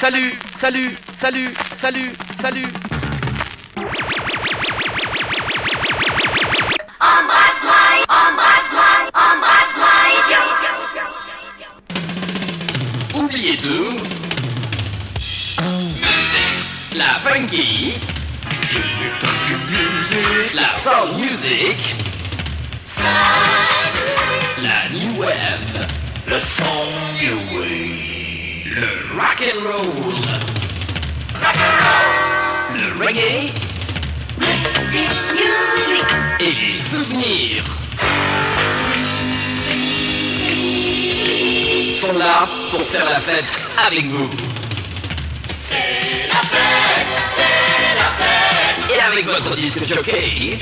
salut, salut, salut, salut, salut. Embrasse-moi, embrasse-moi, embrasse-moi, idiot. Oubliez tout. La funky. La soul music. La new wave. Le son new wave. Le rock and roll. Le reggae. Music. Et les souvenirs. Sont là pour faire la fête avec vous. Et avec votre disque jockey,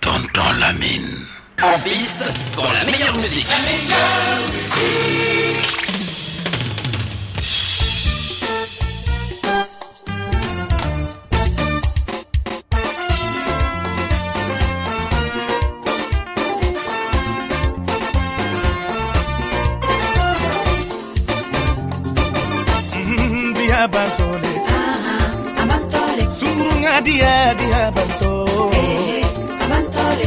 Tonton Lamine. en piste pour la meilleure musique. dia dia dia banto eh, abantole,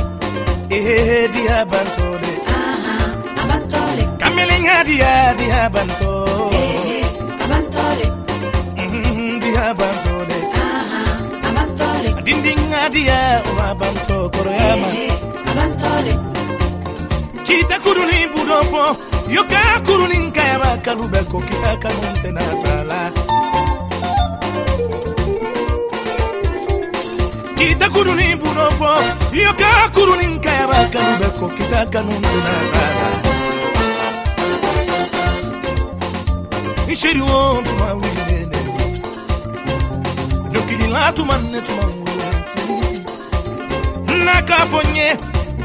eh dia bantole aha, abantole, kamelinga dia dia banto eh, abantole, Mhm, dia bantole aha, abantole, dindinga dia wa banto koroyama eh, abantole, kita kuruni budofo yoka kuruni nkayaba kalube ko kita kanunte na sala kita kurunin bunofo yoka beko kita kanun tunasara isheri wo tuma wirinene dokilila tumanne tuma wurensi na kafonye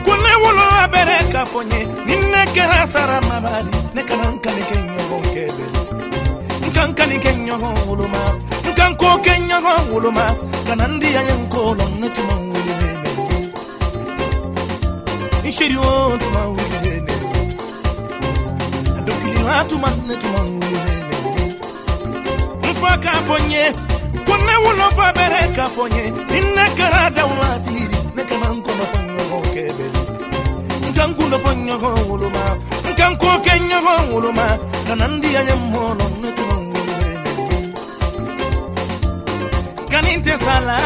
kone wolola bere kafonye. Ninne kera sara mabari ne kana nkanike nkankanike ɲɔgɔn woloma kanko kenyaga woloma ganandiyayankolonne tuma wilinene serio tuma wilinene dokilima tumanne tuma wilinene nfa k'a fɔ n ye ko ne wolofa bɛrɛ k'a fɔ n ye ni ne kɛra dawulatiri ne kana n kɔnɔ fɔ ɲɔgɔn kɛbɛ nka n kun dɔ fɔ ɲɔgɔn woloma nka n ko kɛ ɲɔgɔn woloma kana n diya ɲɛ mɔlɔ ne tuma kani tɛ sa la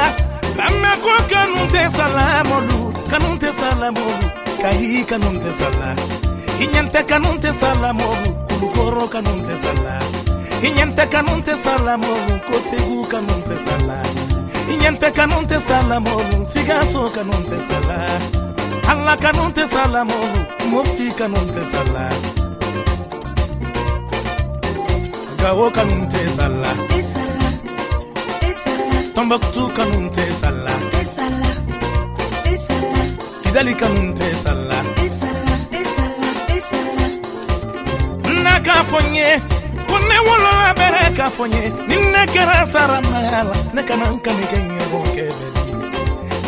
lamɛ ko kanu tɛ sa la mɔlu kanu tɛ sa la mɔlu kayi kanu tɛ sa la hiɲɛntɛ kanu tɛ sa la mɔlu kulukɔrɔ kanu tɛ sa la hiɲɛntɛ kanu tɛ sa la mɔlu kosegu kanu tɛ sa la hiɲɛntɛ kanu tɛ sa la mɔlu sigaso kanu tɛ sa la ala kanu tɛ sa la mɔlu mopti kanu tɛ sa la gawo kanu tɛ sa la Tombouctou kanun te sala. Te sala, te sala. Kidali kanun te sala. Te sala, te sala, te sala. Naga fonye Kone wolo la bere ka fonye. Nine kera sara mala Neka kanan kan kenya bonke kebe.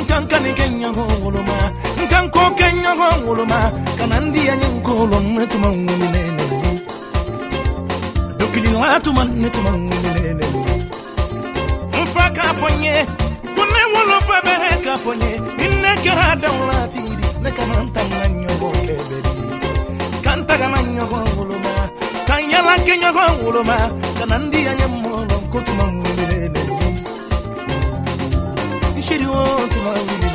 Nkanka kan kenya bo wolo ma goloma Nkanko kenya goloma Kanandia nyankolo Netuma unguminene Dukili watu man netuma unguminene wolofa k'a fɔ n ye ko ne wolofa bɛ k'a fɔ n ye ni ne kɛra dawulati di ne kana n ta n ka ɲɔgɔn kɛlɛ di ka n ta kana ɲɔgɔn woloma ka n yala kɛ ɲɔgɔn woloma ka na n ko tuma wulile ne di n seri tuma wuli.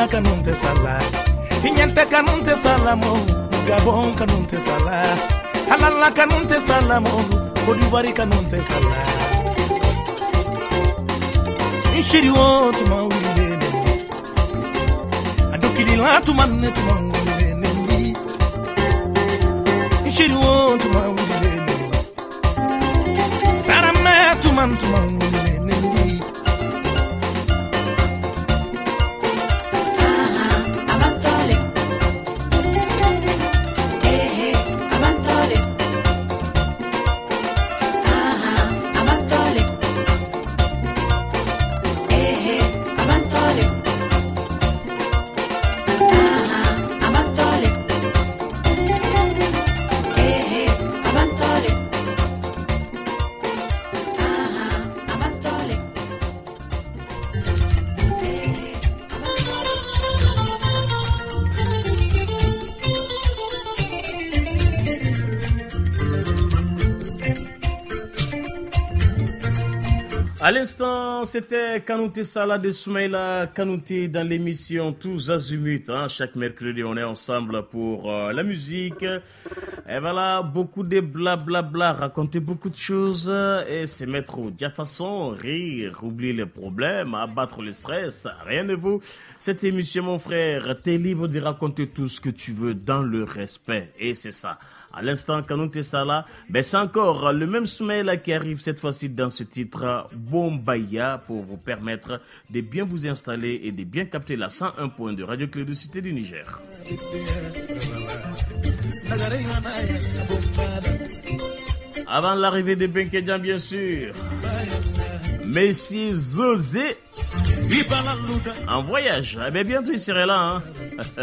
monna kanunte sala. Inyante kanunte salamo gabon kanunte sala. Halalla kanunte salamo kodubari kanunte sala. Nshiri wo tuma wulilene adukilila tumanne tuma wulilene mbi nshiri wo tuma wulilene sarame tuman tuma wulilene c'était Kanouté Salah de Soumaïla Kanouté dans l'émission Tous Azimuts. hein. Chaque mercredi, on est ensemble pour euh, la musique. Et voilà, beaucoup de blablabla, raconter beaucoup de choses et se mettre au diapason, rire, oublier les problèmes, abattre le stress. Rien de vous. Cette émission, mon frère, t'es libre de raconter tout ce que tu veux dans le respect. Et c'est ça. À l'instant, Kanouté Salah, ben c'est encore le même Soumaïla qui arrive cette fois-ci dans ce titre Bombaya pour vous permettre de bien vous installer et de bien capter la 101 points de Radio Clé de Cité du Niger. Avant l'arrivée de Benkedjan, bien sûr. Messie Zosé en voyage. Eh bien, bientôt il serait là. Hein?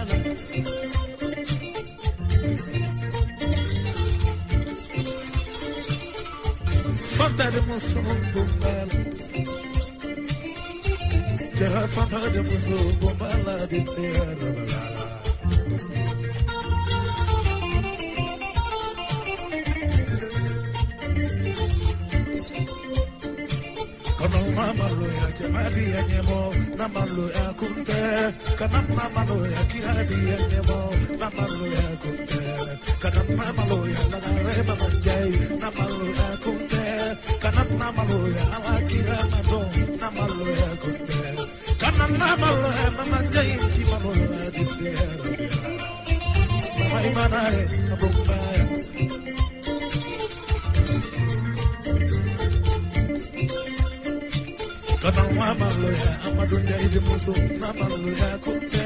de musugo mbala jara fanta de musugo ya na malo ya kunte ya kiradi ya na malo ya kunte kana mamalo ya lagare mamajai na malo ya namaloya alakira mado namaloya kunde kana namaloya mama jainti maloya kunde mama imana abumba kana namaloya amadu jaide muso namaloya kunde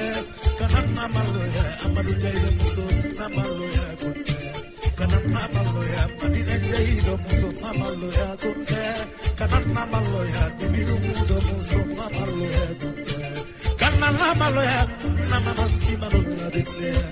kana namaloya amadu jaide muso namaloya kunde kana namaloya na malo ya kumte kanat na malo ya bimi umudo muso na malo ya kumte kanat na malo ya na mamati malo na dikne ya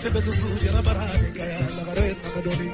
Sebesu sujana barade kaya lavaret namadoni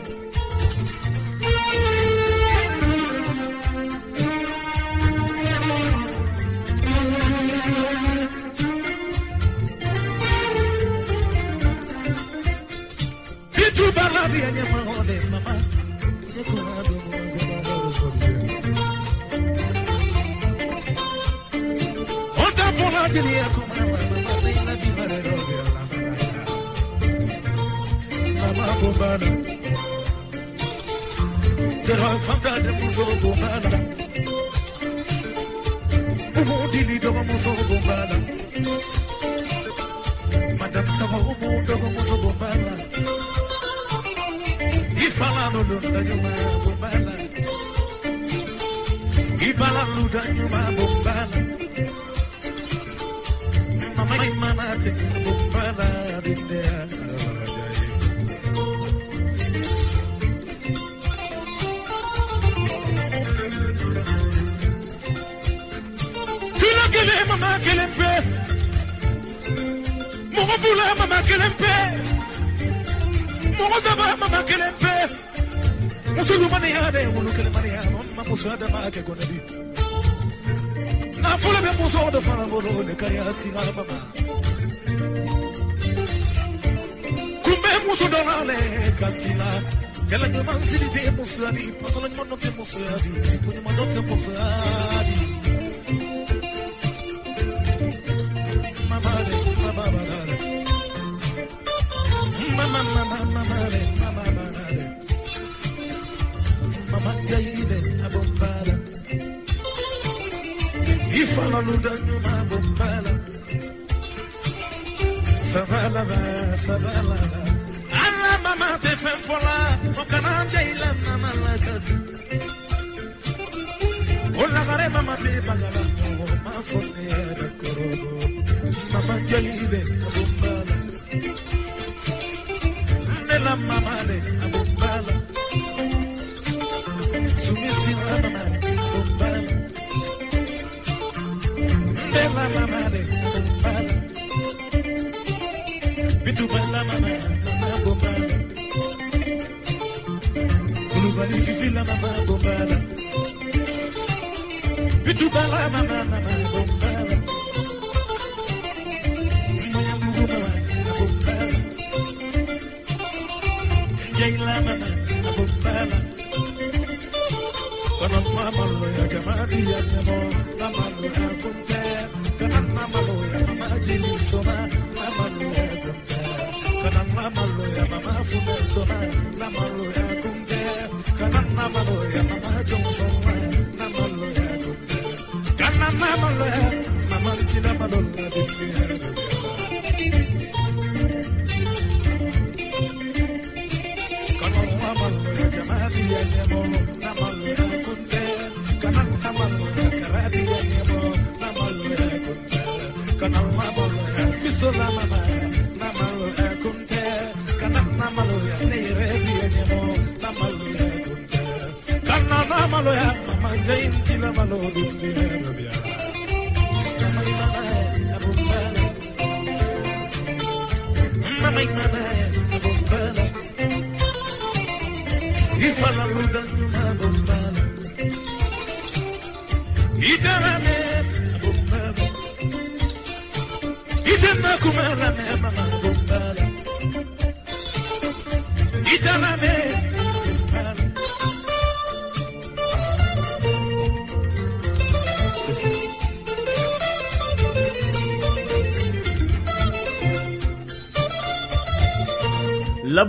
Ramalo,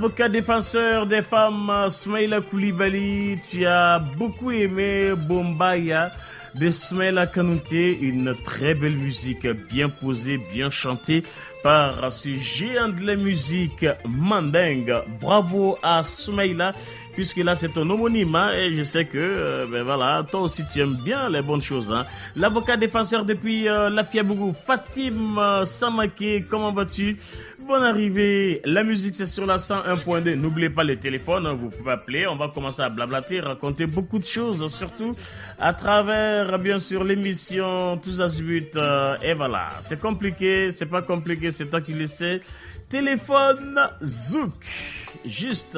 avocat défenseur des femmes, Smaila Koulibaly, tu as beaucoup aimé Bombaya de Smaila Kanouté, une très belle musique, bien posée, bien chantée par ce géant de la musique, Mandingue. Bravo à Smaila puisque là c'est ton homonyme hein, et je sais que euh, ben voilà toi aussi tu aimes bien les bonnes choses hein. l'avocat défenseur depuis euh, la Fiabougou Fatim euh, Samake comment vas-tu? Bonne arrivée. La musique, c'est sur la 101.2. N'oubliez pas les téléphones, hein, vous pouvez appeler. On va commencer à blablater, raconter beaucoup de choses, surtout à travers, bien sûr, l'émission Tous Azimuts. euh, et voilà, c'est compliqué, c'est pas compliqué, c'est toi qui le sais. Téléphone Zouk. Juste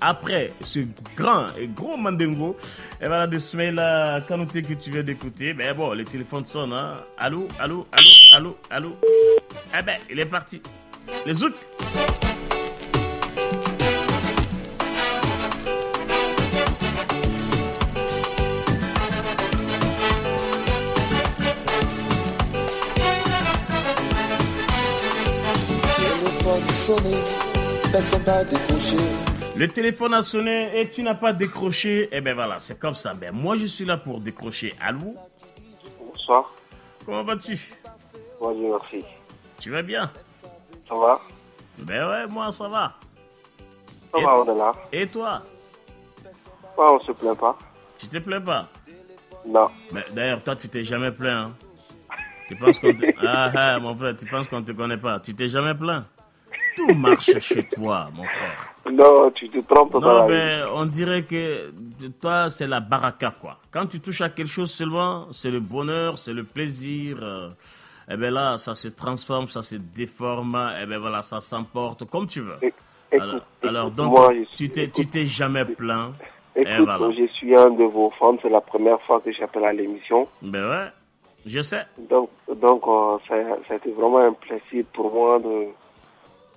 après ce grand et gros mandingo, et voilà de Smaïla Kanouté que tu viens d'écouter. Mais bon, le téléphone sonne. Hein. Allô, allô, allô, allô, allô? Eh ben, il est parti. Les Zouk. téléphone sonné, personne n'a décroché. Le téléphone a sonné et tu n'as pas décroché. Eh ben voilà, c'est comme ça. Ben moi, je suis là pour décrocher. Allô? Bonsoir. Comment vas-tu? Bonjour, merci. Tu vas bien? Ça va Ben ouais, moi, ça va. Ça Et- va, on est là. Et toi Ouais, on se plaint pas. Tu te plais pas Non. Mais d'ailleurs, toi, tu t'es jamais plaint. Hein? Tu penses qu'on te... Ah, ah, mon frère, tu penses qu'on te connaît pas. Tu t'es jamais plaint. Tout marche chez toi, mon frère. Non, tu te trompes dans Non, la mais on dirait que toi, c'est la baraka, quoi. Quand tu touches à quelque chose seulement, c'est le bonheur, c'est le plaisir. euh, et bien là, ça se transforme, ça se déforme. Et bien voilà, ça s'emporte comme tu veux. Écoute, Alors, donc, moi, tu t'es, tu t'es jamais plaint. Et Écoute, voilà. je suis un de vos fans. C'est la première fois que j'appelle à l'émission. Ben ouais, je sais. Donc, donc euh, ça, ça a été vraiment un plaisir pour moi de,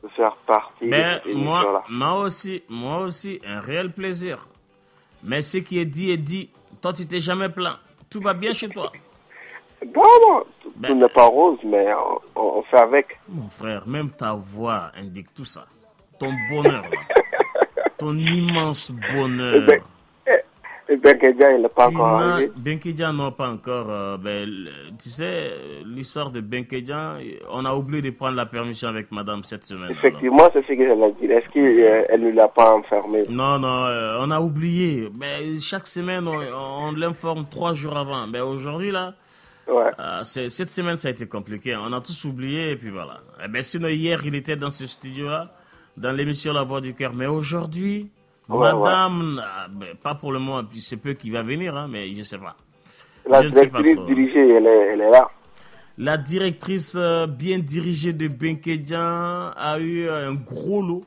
de faire partie Mais de cette moi, moi aussi, moi aussi, un réel plaisir. Mais ce qui est dit est dit. Toi, tu t'es jamais plaint. Tout va bien chez toi. Non, non, tout, Ben- n'est pas rose, mais on, fait avec. Mon frère, même ta voix indique tout ça. Ton bonheur, ton immense bonheur. Ben, Et Benkedia, il n'est pas encore arrivé. Benkedjan, non, pas encore. euh, ben, tu sais, euh, l'histoire de Benkedjan, on a oublié de prendre la permission avec madame cette semaine. Effectivement, c'est ce que j'allais dire. Est-ce qu'elle ne l'a pas enfermé? Non, non, euh, on a oublié. Mais chaque semaine, on, on l'informe trois jours avant. Mais aujourd'hui, là, Ouais. c'est- cette semaine, ça a été compliqué. On a tous oublié et puis voilà. Eh ben, sinon, hier, il était dans ce studio-là, dans l'émission La Voix du Cœur. Mais aujourd'hui, Ouais, madame, ah, ben, pas pour le moment, puis c'est peu qui va venir, hein, mais je sais pas. La Je ne sais pas directrice trop. dirigée, elle est, elle est là. La directrice euh, bien dirigée de Benkedjan a eu un gros lot.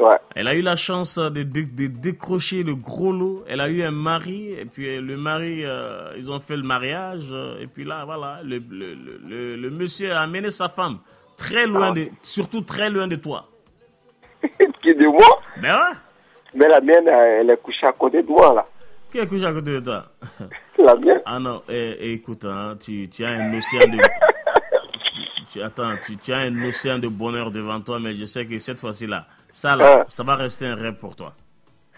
Ouais. Elle a eu la chance de, de- de décrocher le gros lot. Elle a eu un mari, et puis euh, le mari, euh, ils ont fait le mariage, euh, et puis là, voilà, le, le, le- le- monsieur a amené sa femme très loin, Ah. de, surtout très loin de toi. Qui de moi? Ben ouais, Mais la mienne, elle est couchée à côté de moi, là. qui est couché à côté de toi? La mienne. Ah non, eh, eh, écoute, hein, tu, tu as un océan de... tu- tu- attends, tu, tu as un océan de bonheur devant toi, mais je sais que cette fois-ci-là, ça là, Ouais. ça va rester un rêve pour toi.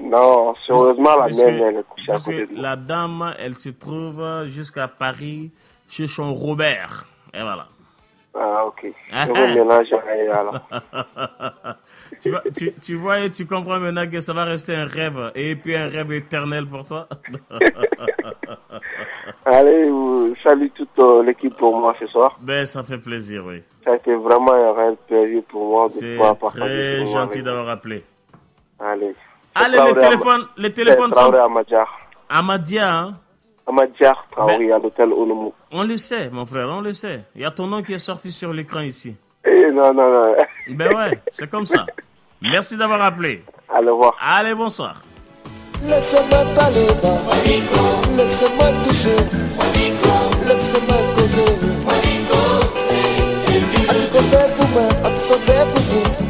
Non, sérieusement, la mienne, elle est couchée à côté de la dame, elle se trouve jusqu'à Paris, chez son Robert. Et voilà. Ah, ok. Ah, Je ah. mélange tu, vois, tu, tu vois et tu comprends maintenant que ça va rester un rêve, et puis un rêve éternel pour toi. Allez, euh, salut toute euh, l'équipe pour moi ce soir. ben, ça fait plaisir, oui. Ça a été vraiment un réel plaisir pour moi de C'est pouvoir partager très ce moment gentil d'avoir appelé. Allez. Allez, les téléphones, les téléphones C'est sont Amadjar. Amadia, hein. Amadjar Traoré à l'hôtel Onomu. On le sait, mon frère, on le sait. Il y a ton nom qui est sorti sur l'écran ici. Eh, non, non, non. Ben ouais, c'est comme ça. Merci d'avoir appelé. Allez voir. Allez, bonsoir. Laissez-moi parler bas. Laissez-moi toucher. Laissez-moi causer. Un petit conseil pour moi, un petit conseil pour vous.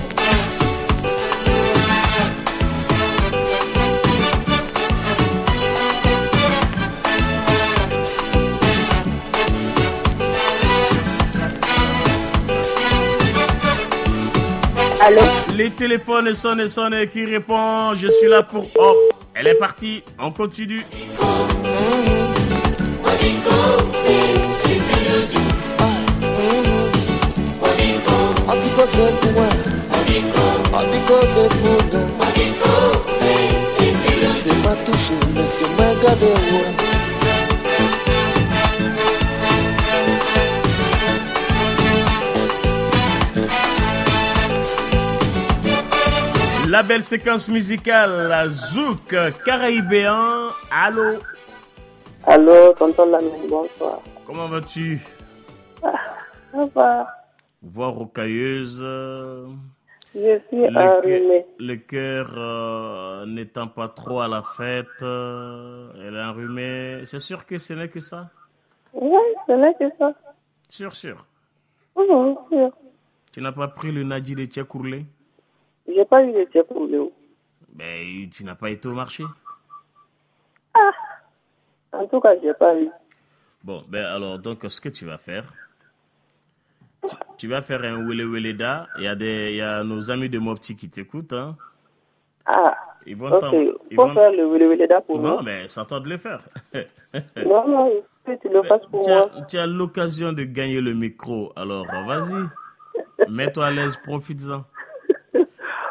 Les téléphones sonnent sonnent qui répond Je suis là pour. Oh, elle est partie. On continue. La belle séquence musicale, la Zouk caraïbéen. Allô, Allô, tonton Lamine, bonsoir. comment vas-tu? Ça va Voix rocailleuse, Je suis enrhumée. le cœur euh, n'étant pas trop à la fête, euh, elle est enrhumée. C'est sûr que ce n'est que ça? Oui, ce n'est que ça. Sûr, sûr. Sûr. Tu n'as pas pris le Nadi de Tchakourlé J'ai pas eu de Léo. Ben, tu n'as pas été au marché? En tout cas, j'ai pas eu. Bon, ben alors, donc, ce que tu vas faire, tu, tu vas faire un Wele Wele Da. Il y, a des, il y a nos amis de Mopti qui t'écoutent. Hein. Ah, Ils vont ils vont- faire le wele wele da pour Non, moi. mais ça de le faire. Non, non, que tu le fasses pour tu moi. as, tu as l'occasion de gagner le micro. Alors, vas-y. Mets-toi à l'aise, profites-en.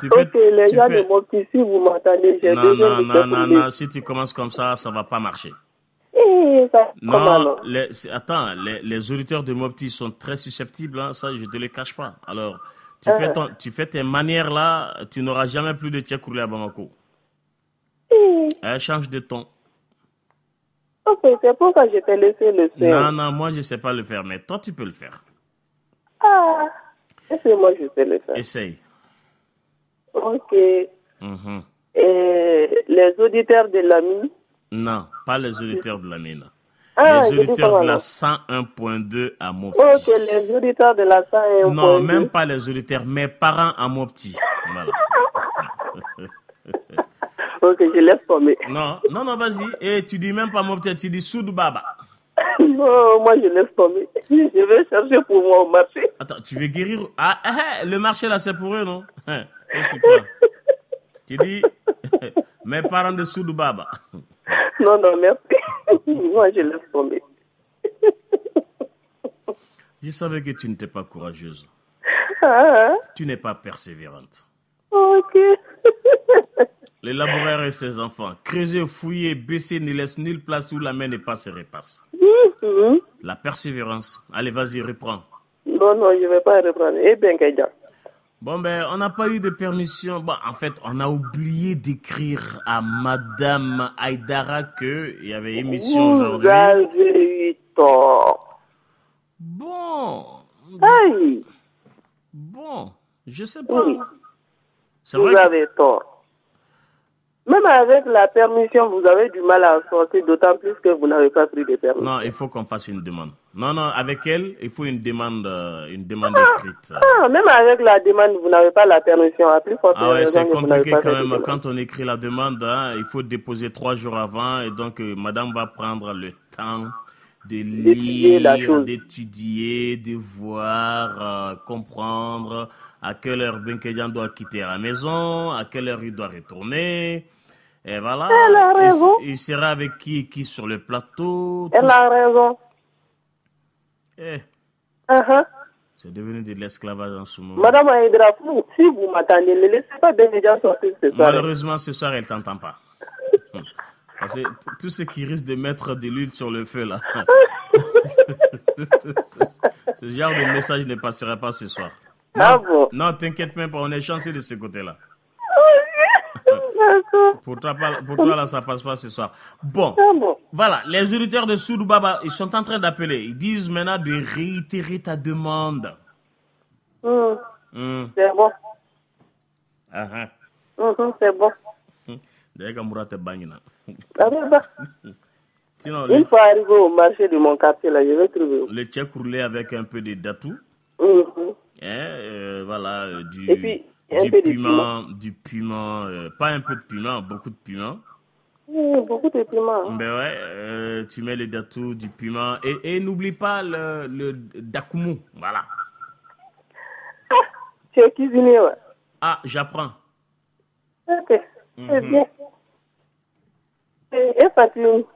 Tu fais- Ok, les tu fais- de mon petit, si vous m'entendez, j'ai Non, non, non, non, non. Si tu commences comme ça, ça va pas marcher. Eh, ça, Non, les, attends, les, les auditeurs de Mopti sont très susceptibles, hein, ça je te le cache pas. Alors, tu, Ah. fais, ton, tu fais tes manières là, tu n'auras jamais plus de Tchakourlé à Bamako. Eh, Elle change de ton. Ok, c'est pour ça que je t'ai laissé le Non, faire. non, moi je sais pas le faire, mais toi tu peux le faire. Ah, moi je sais le faire. Essaye. Ok. Mhm. Et les auditeurs de l'ami. Non, pas les auditeurs de la mine. Ah, les auditeurs de la alors? 101.2 à Mopti. Ok, les auditeurs de la 101. Non, même pas les auditeurs, mes parents à Mopti. Voilà. Ok, je laisse tomber. Non, non, non, vas-y. Et tu dis même pas Mopti, tu dis Soudou Baba. Non, moi je laisse tomber. Je vais chercher pour moi au marché. Attends, tu veux guérir Ah, ah, ah, le marché là, c'est pour eux, non? Qu'est-ce que tu dis mes parents de Soudou Baba. Non, non, merci. Moi je laisse tomber. Je savais que tu n'étais pas courageuse. Ah, Tu n'es pas persévérante. ok. Les laboureurs et ses enfants, creuser, fouiller, baisser, ne laisse nulle place où la main n'est pas se repasse. Mhm. La persévérance. Allez, vas-y, reprends. Non, non, je ne vais pas reprendre. Eh bien, Kaja. Bon, ben, on n'a pas eu de permission. Bon, en fait, on a oublié d'écrire à Madame Aïdara qu'il y avait émission Vous aujourd'hui. avez eu tort. Bon, Aïe, bon, je sais pas. Oui. Vous vrai que- avez tort. Même avec la permission, vous avez du mal à sortir, d'autant plus que vous n'avez pas pris de permission. Non, il faut qu'on fasse une demande. Non, non, avec elle, il faut une demande, euh, une demande écrite. Ah, même avec la demande, vous n'avez pas la permission. À plus forte Ah ouais, c'est compliqué quand même. Quand on écrit la demande, hein, il faut déposer trois jours avant et donc euh, madame va prendre le temps de lire, d'étudier, de voir, euh, comprendre à quelle heure Benkejan doit quitter la maison, à quelle heure il doit retourner. Et voilà. Elle a Il- raison. Il, sera avec qui, qui sur le plateau. Elle a raison. Eh, Uh-huh. c'est devenu de l'esclavage en ce moment. Madame Aïdra, si vous m'attendez, ne laissez pas déjà sortir ce soir. Malheureusement, ce soir, elle t'entend pas. Parce que tout ce qui risque de mettre de l'huile sur le feu, là. ce genre de message ne passera pas ce soir. Ah bon? Non, t'inquiète même pas, on est chanceux de ce côté-là. Pour toi, pour toi, là, ça passe pas ce soir. Bon, Ah bon. voilà, les auditeurs de Soudou Baba, ils sont en train d'appeler. Ils disent maintenant de réitérer ta demande. Hmm, Hum, C'est bon. ah, ah. Mhm, c'est bon. D'ailleurs, te bagne, là. Ah, bah. Sinon, Une fois arrivé au marché de mon quartier, là, je vais trouver. le tchèque roulé avec un peu de datou. Hein, euh, voilà, euh, du, Et puis, un du peu de piment, du piment, euh, pas un peu de piment, beaucoup de piment. Hmm, beaucoup de piment. Ben ouais, euh, tu mets le datou, du piment et, et n'oublie pas le, le dakumu, voilà. Tu es cuisinier, ouais. Ah, j'apprends. Ok, c'est Mhm. bien. Et, et Fatou,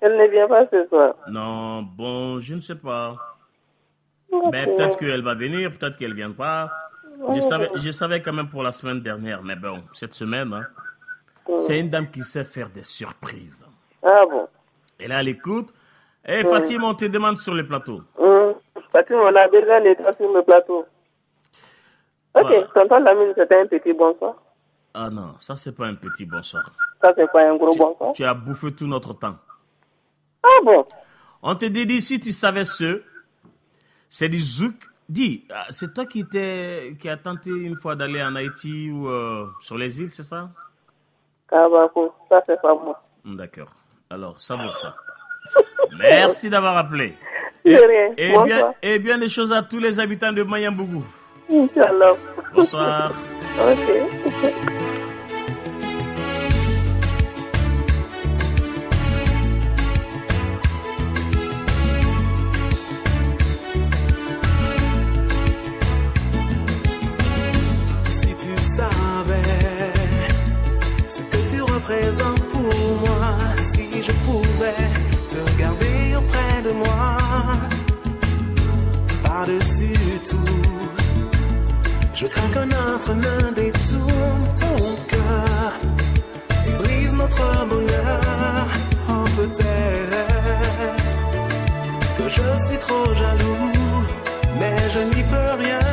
elle ne vient pas ce soir. Non, bon, je ne sais pas. Ok. Ben, peut-être qu'elle va venir, peut-être qu'elle ne vient pas. Je savais, je savais quand même pour la semaine dernière, mais bon, cette semaine, hein, c'est une dame qui sait faire des surprises. Ah bon. Et là, elle écoute. Et Mhm. Fatima, on te demande sur le plateau. Hum. Fatou, on a besoin toi sur le plateau. Ok, Voilà. tonton Lamine, c'était un petit bonsoir. Ah non, ça c'est pas un petit bonsoir. Ça, c'est pas un gros bonsoir. Tu as bouffé tout notre temps. Ah bon On te dit, si tu savais ce, c'est du zouk. Dis, ah, c'est toi qui, qui as tenté une fois d'aller en Haïti ou euh, sur les îles, c'est ça? Kabako, ça, c'est pas moi. Hmm, D'accord. Alors, savoure ça. Merci d'avoir appelé. Et bien, et bien des choses à tous les habitants de Mayambougou. Inch'Allah. Bonsoir. Ok. Je crains qu'un autre ne détourne ton cœur et brise notre bonheur. Oh, peut-être que je suis trop jaloux, mais je n'y peux rien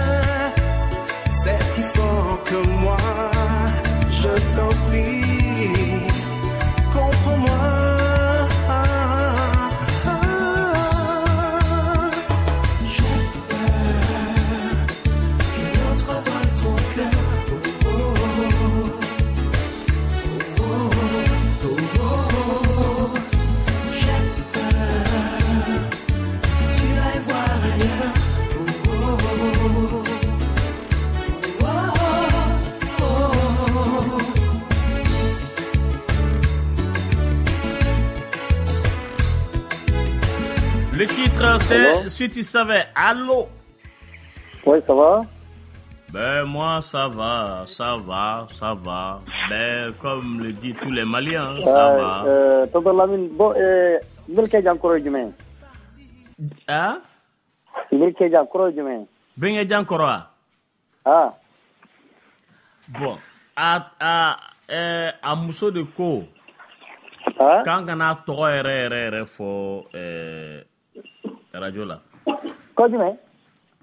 Titre, c'est Si tu savais. Allô Oui, ça va Ben, moi, ça va, ça va, ça va. Ben, comme le disent tous les Maliens, ça va. Euh, tonton Lamine, bon, euh, mbel kejan koro jumen. Ah Mbel kejan koro jumen. Benga Jankoroa. Ah, Bon, a, a, eh, a muso de ko, ah, kan kana tɔgɔ yɛrɛ yɛrɛ yɛrɛ fɔ eh, radio la. ko jumen?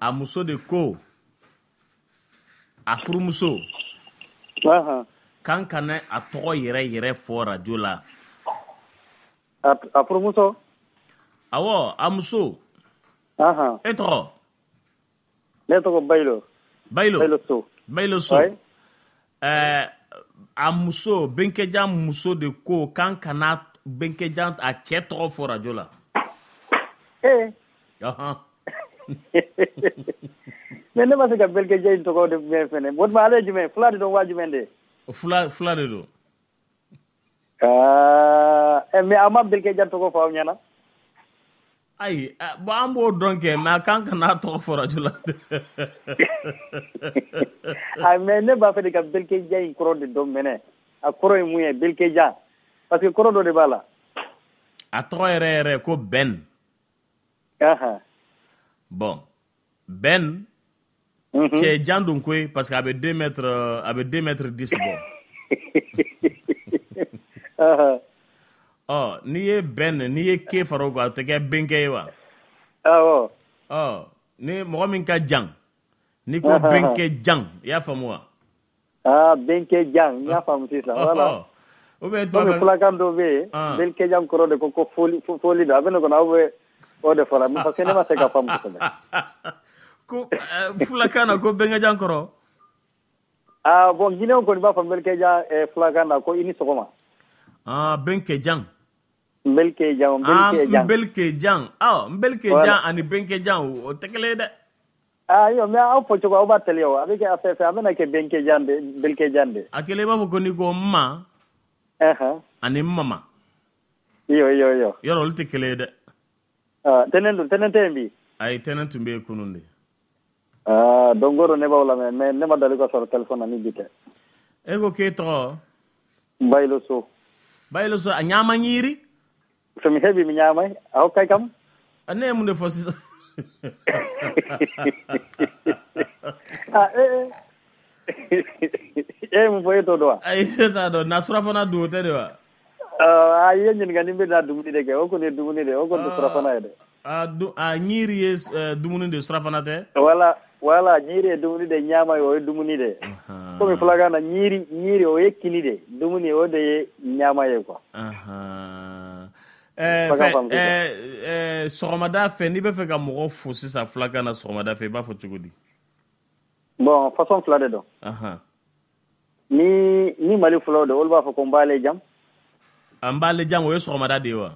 A muso de ko, a furumuso, Aha. kan kana a tɔgɔ yɛrɛ yɛrɛ fɔ radio la. A, furumuso? Awɔ, a muso, e tɔgɔ? Ne tɔgɔ Baylo. Bayilo. Baylo So. Bayilo so. A muso, de ko, kan kana Benkejan a cɛ tɔgɔ fɔ radio la. Uh-huh. mais ne ma se ka belke jeyi togode men fene wonma ala jumen fulade ɗon wa men de fula fulade ah, eh, ɗo e mais ama belke jan togo faw ñana ayi eh, bo an b'o donke mais a kan ka n'a tɔgɔ fɔ radio la a mais ne b'a fɛ de ka belke ja in kɔrɔ de dɔn mɛnɛ a koro e mun ye belke ja parce que kɔrɔ dɔ de b'a la. A tɔgɔ yɛrɛ yɛrɛ ko ben. Aha. bon ben Mhm. cɛ jan don koyi parce bɛ deux mètres euh, a bɛ deux mètres dix bɔ Aha. ɔ n'i ye ben n'i ye ke fara o kan a tɛ kɛ benkɛ ye wa Awɔ. ɔ ni mɔgɔ min ka jan n'i ko Ahan. benkɛ jan i y'a faamu wa Ah, benkejan. N y'a faamu sisan. Voilà. ou bien tubabu fulakan dɔ bɛ yen Ah. belkejan kɔrɔ de ko ko foli fo- foli don a bɛ ne kɔnɔ aw bɛ o de fɔ la mais parce que ne ma se ka faamu kosɛbɛ ko fulakan na ko bɛnkɛjan kɔrɔ ah bon guinéen kɔni b'a fɔ belkejan eh, fulakan na ko i ni sɔgɔma ah benkɛ mbelkejan mbelkejan ah mbelkejan nbelke jan ɔ nbelke Voilà. jan ani bɛnkɛjan o tɛ kelen ye dɛ ah yo mais aw fɔ cogo aw b'a teliya o a bɛ kɛ a fɛn fɛn a bɛna kɛ bɛnkɛjan de. Mbelkejan de a kelen i b'a fɔ ko n'i ko nma ɛhɛn ani mama iyo iyo iyo yɔrɔ olu tɛ kelen ye dɛ ah tenen tɛnɛn tɛ yen bi ayi tenen tun yen kunun de. Ah don go don ne b'aw lamɛn mais ne ma dali ka sɔrɔ téléphone na ni bi tɛ. E ko k'e tɔgɔ? Bayilo so bayilo so a ɲaama ɲiiri? Fɛmi hebi mi ɲaamay aw kai kam ne ye mun de fɔ sisan? Ah eh eh eh mun fɔ e t'o dɔn wa? Ayi e t'a dɔn. Na surafana dun o tɛ de wa? Ah, a ye ɲininkali bɛ na dumuni de kɛ o kɔni ye dumuni de o kɔni tɛ surafana ye dɛ a ɲiiri ye eh, dumuni de surafana tɛ wala wala ñiiri e dumuni de ñaamay o e dumuni de. Komi fulakana ñiiri ñiiri o yekkini de. Dumuni o de ye ñaamaye ye Eh, eh, eh, sɔgɔmada fɛ n'i bɛ fɛ ka mɔgɔ fo sisan filakan na sɔgɔmada fɛ i b'a fɔ cogo di? Bon façon fila de Ahan. ni ni mali fulaw de olu b'a fɔ ko n b'ale jam an b'ale jan o ye sɔgɔmada de ye wa?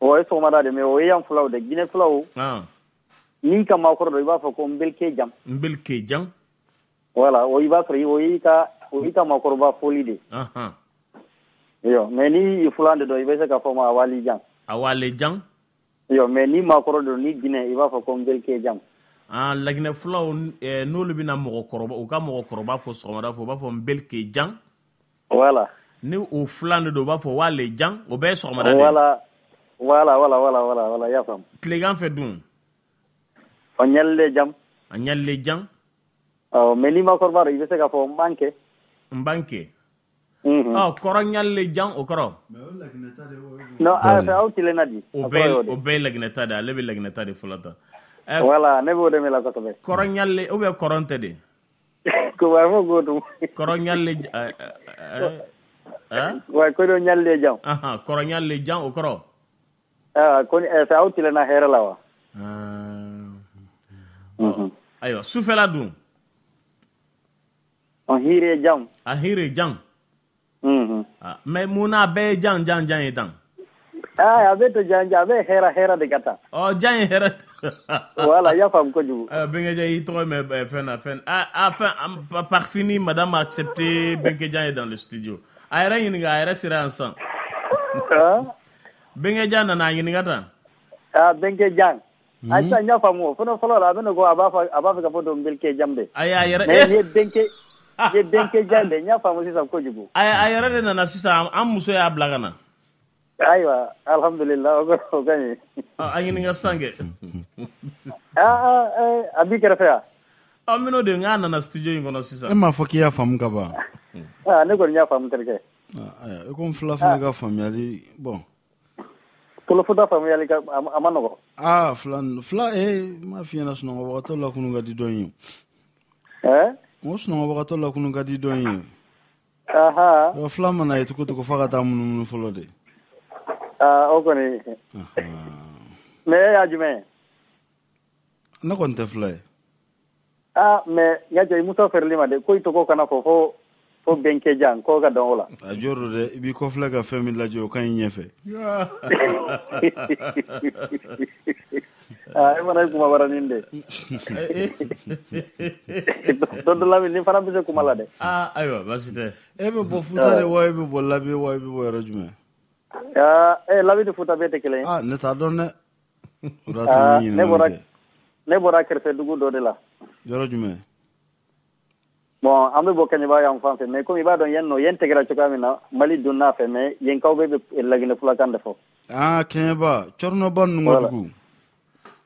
O ye sɔgɔmada de mais o ye yan fulaw de ginɛ fulaw. Ah, ni ka maakɔrɔ dɔ i b'a fɔ ko n jan jam. N bɛli ke jan voilà o i b'a sɔrɔ o y'i ka o y'i ka maakɔrɔba foli de yo mais ni i fulan de dɔ i bɛ se k'a fɔ ma a wali awale jan yo mais ni maakɔrɔ don ni ginɛ i b'a fɔ ko n jan jam. Ah, laginɛ fulaw eh, n'olu bɛna mɔgɔkɔrɔba u ka mɔgɔkɔrɔba fɔ sɔgɔmada fɔ u b'a fɔ n ke jan voilà ni o filan de don u b'a fɔ wale jan o bɛɛ ye sɔgɔmada de wala wala wala wala wala wala voilà i y'a faamu. Tilegan fɛ dun? O ɲɛlile jam a ɲalile jan? Awɔ mɛ ni maakɔrɔba don i bɛ se k'a fɔ n b'an kɛ. N b'an kɛ. Ɔ kɔrɔ ɲalile jan o kɔrɔ? Non a fɛ aw tilenna di. O a bɛɛ o bɛɛ ye laginɛta de ale bɛ laginɛta de fɔlɔ ta voilà ne b'o de mɛn la kosɛbɛ. kɔrɔ ɲalile ou bien kɔrɔn tɛ de? Ko go fɔ k'o dun. Kɔrɔ ɲalile j- eh, eh, eh, eh? wa ko dɔ ɲɛlile jam Ahan, kɔrɔ ɲalile jan o kɔrɔ Ah, ko ni ɛ fɛ aw tilenna hɛrɛ la wa Mhm. ayiwa sufɛla dun o hiire jam a hire jan Mhm. Ah, mɛ mun na a bɛɛ ye jan jan jan ye tan Ah, a bɛ to janja a bɛ hɛrɛ hɛrɛ de ka taa ɔ jan ye hɛrɛ voilà i y'a faamu kojugu Euh, Bengeja, il tɔgɔ mɛn euh, fɛn na fɛn ah, ah, fɛn ah, par- par fini madame a accepté Bengeja est dans le studio a yɛrɛ ɲininka a yɛrɛ sira yan san jan nana a ɲininka tan ah benke jang a sisan n y'a faamu o fɔlɔ fɔlɔ la a bɛna ne ko a b'a fɔ a b'a fɛ ka fɔ don belke jam de a y'a yɛrɛ mais n ye benke n ye benke jam de n y'a faamu sisan kojugu a a yɛrɛ de nana sisan an muso y'a bila ka na. Ayiwa alhamdulilah o ka o ka ɲi Ah, a ɲininka sisan kɛ ah ah eh, a b'i kɛrɛfɛ yan ɔ min'o de n k'a nana studio in kɔnɔ e sisan m'a fɔ k'i y'a faamu ka ban ah ne kɔni y'a faamu terikɛ Ah, i ko n fila fana ka faamuyali bɔn kolofuta faamuyali ka a ma- nɔgɔ. Aa fila fila ee n m'a f'i ɲɛna sunɔgɔbagatɔ lakunu ka di dɔn ye. Eh? O sunɔgɔbagatɔ lakunu ka di dɔn ye. Aha. Yɔrɔ fila mana ye cogo cogo f'a ka taa munumunu fɔlɔ de. Ah o kɔni. Mais e y'a jumɛn? Ne kɔni tɛ fila ye. Ah mais n y'a i muso feereli ma de. Ko i tɔgɔ kana fɔ fo fo benke jan k'o ka don o la a jɔ do dɛ i b'i kɔfilɛ ka fɛn min lajɛ o ka ɲi ɲɛfɛ. I e fana ye kuma waranin de. Don dɔ la min ni fana bɛ se kuma la dɛ. Ah ayiwa baasi tɛ. E bɛ bɔ futa de wa e bɛ bɔ labi wa e bɛ bɔ yɔrɔ jumɛn? Ah eh labi ni futa bɛɛ tɛ kelen ye. Ah ne t'a dɔn dɛ. Ah kɛ. ne bɔra kɛrɛfɛ dugu dɔ de la. Yɔrɔ jumɛn bon an bɛ bɔ kɛɲɛba yan fan fɛ mais comme i b'a dɔn yan nɔ yen tɛgɛra cogoya min na mali donna fɛ mais yen kaw bɛ bɛ laginɛ fulakan de fɔ ah kɛɲɛba cɔrɔnɔba ninnu ka dugu.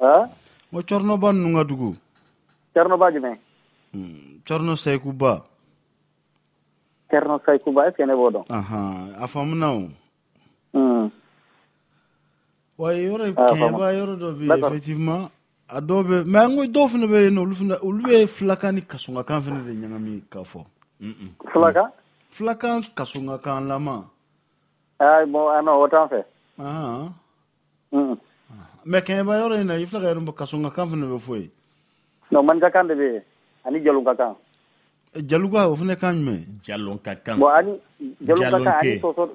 Ah o cɔrɔnɔba ninnu ka dugu. Kɛrɛnɔba jumɛn cɔrɔnɔ sayikuba kɛrɛnɔ sayikuba est ce que ne b'o dɔn ahan a faamuna o wa yɔrɔ kɛɲɛba yɔrɔ dɔ bɛ yen effectivement a dɔw bɛ mais an ko dɔw fana bɛ yen nɔ olu fana olu bɛ filakan ni kasɔngakan fana de ɲagami k'a fɔ filakan. filakan kasɔngakan lama. Ah bon ah non o t'an fɛ mɛ mais kɛɲɛba yɔrɔ in na i filɛ ka yɔrɔ min fɔ kasɔngakan fana bɛ fɔ yen non manka kan de bɛ yen ani jalunka kan. Jaluga o fana kan jumɛn jalon ka kan. Bon ani jalunka kan ani soso sɔsɔ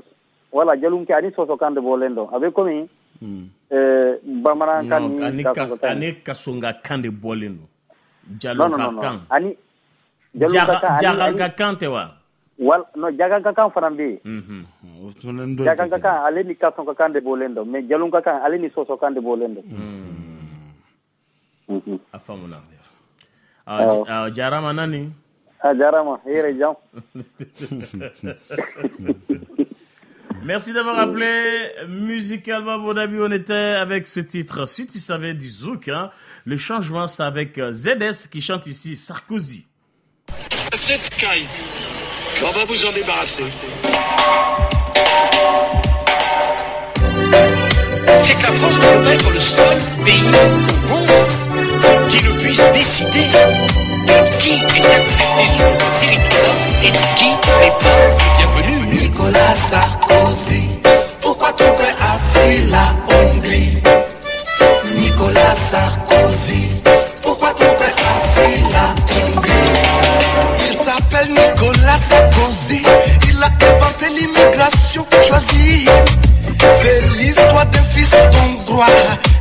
voilà jalunke ani sɔsɔ kan de bɔlen dɔn a bɛ komi bamanankan Non, ni ka kasonga kan de bɔlen don ka non kan ani jagan ka kan tɛ wa? Wal non jaganka kan fana bɛ yen Mhm. jagan ka kan ale ni kasɔn ka kan de bɔlen dɔn mais jalun ka kan ale ni sɔsɔ kan de bɔlen a faamuna Awɔ. a jarama nani? A jarama yere jan Merci d'avoir mm. appelé. Musicalement, mon ami, on était avec ce titre. Si tu savais du Zouk, hein. le changement, c'est avec euh, ZS qui chante ici Sarkozy. Cette Sky, on va vous en débarrasser. C'est que la France peut être le seul pays au monde qui ne puisse décider de qui est accepté sur notre territoire et de qui n'est pas le bienvenu. Nicolas Sarkozy. Pourquoi ton père a fui la Hongrie? Nicolas Sarkozy. Pourquoi ton père a fui la Hongrie? Il s'appelle Nicolas Sarkozy. Il a inventé l'immigration choisie. C'est l'histoire des fils hongrois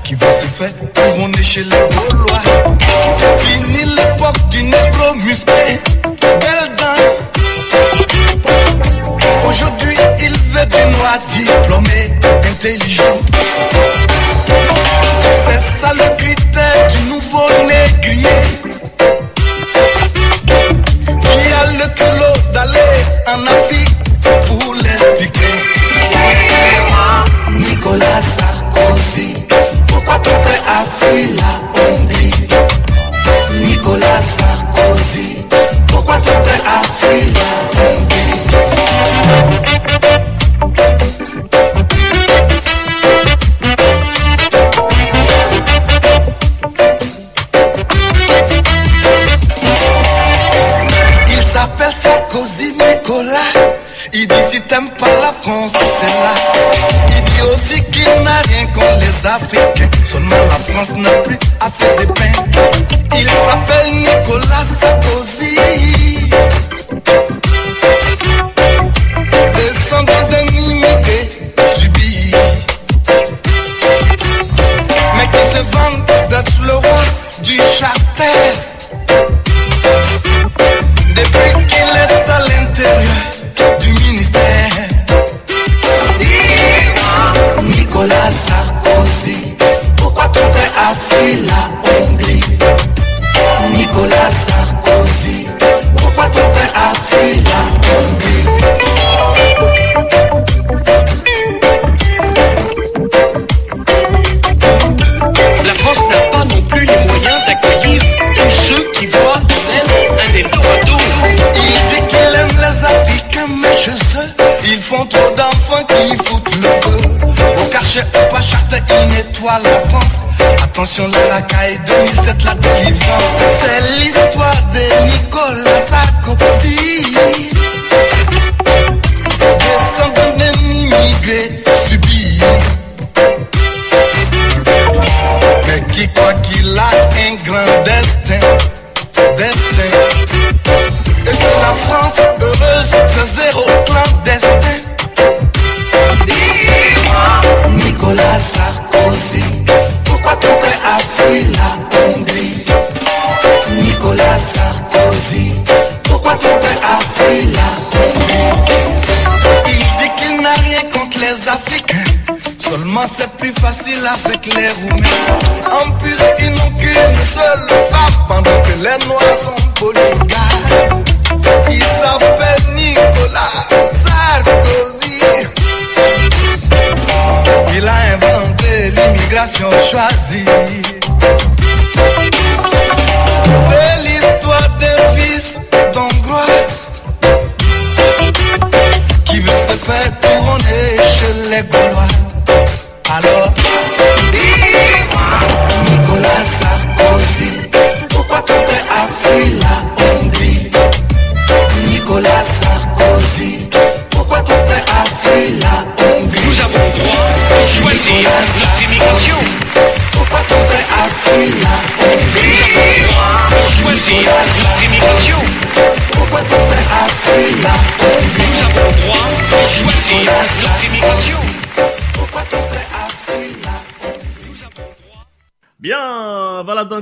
qui veut se faire couronner chez les Gaulois. Fini l'époque du négro musclé. diplômé, intelligent.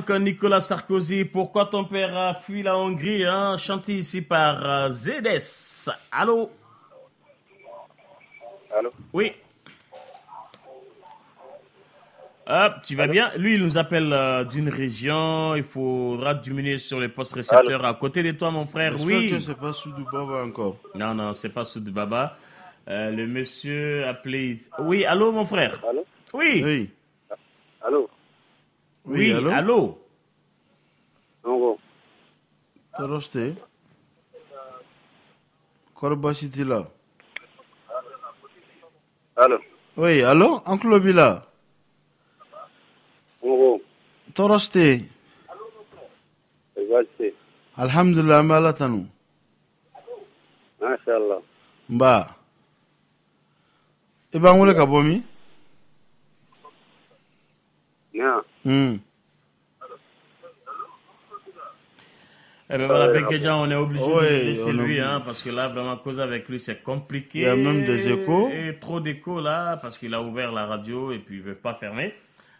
donc euh, Nicolas Sarkozy, pourquoi ton père fuit la Hongrie hein, Chanté ici par euh, ZS. Allô? Allô? Oui. Hop, tu vas bien? Lui, il nous appelle euh, d'une région. Il faudra diminuer sur les postes récepteurs à côté de toi, mon frère. Oui. que c'est pas Soudoubaba encore. Non, non, c'est pas Soudoubaba. Le monsieur appelé. Oui, allô, mon frère? Allô? Oui. Oui. Allô? Oui, allô? allô? Bongo. Toroste? Korba City là. Allô? Oui, allô? Oncle Bila. Bongo. Toroste? Evaste. Alhamdulillah, mala tanu. Masha Allah. Mba. Iba ngule ka bomi? Hmm. Eh ben voilà, Benkeja, on est obligé Ouais, de laisser lui, hein, parce que là, vraiment, cause avec lui, c'est compliqué. Il y a même des échos. Et trop d'échos, là, parce qu'il a ouvert la radio et puis il veut pas fermer.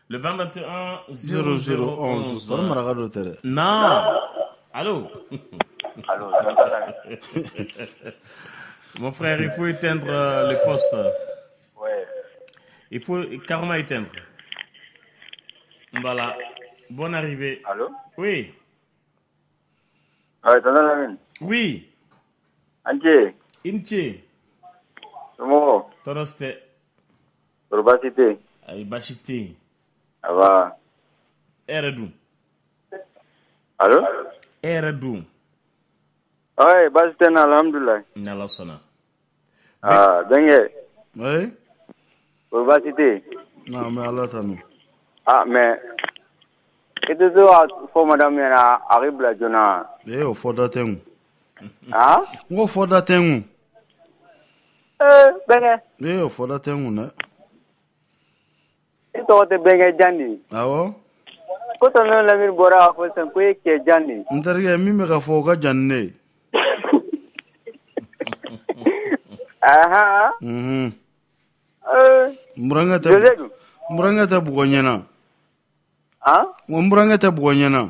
Le 2021 0011 kɔrɔ maraka dɔ tɛ dɛ Non Allô? Allô Mon frère, il faut éteindre euh, le poste. Ouais. Il faut carrément éteindre. Voilà. Bonne arrivée. Allô? Oui. Oui. Anche, Inche. somɔgɔw Tɔɔrɔ si tɛ. kɔrɔ baasi tɛ yen Ayi, baasi tɛ yen. ça va E yɛrɛ dun? Allô? E baasi tɛ n na alhamdulilayi Ni Ala sɔnna. ah bɛnkɛ oui yen na an bɛ ala tanu ah mais i tɛ se ka fɔ madame ɲɛna a k'i bila joona ee o fɔda tɛ n ah? N ko fɔda tɛ n ee bɛnkɛ ee o fɔda tɛ n kun dɛ i tɔgɔ tɛ bɛnkɛ jan de ye awɔ ko tonton Lamine bɔra k'a fɔ sisan ko e cɛ jan de ye n terikɛ min bɛ ka fɔ o ka jan ni ne ye ahan ee n burankɛ tɛ burankɛ tɛ bugɔ ɲɛna ah n burankɛ tɛ bugɔ ɲɛna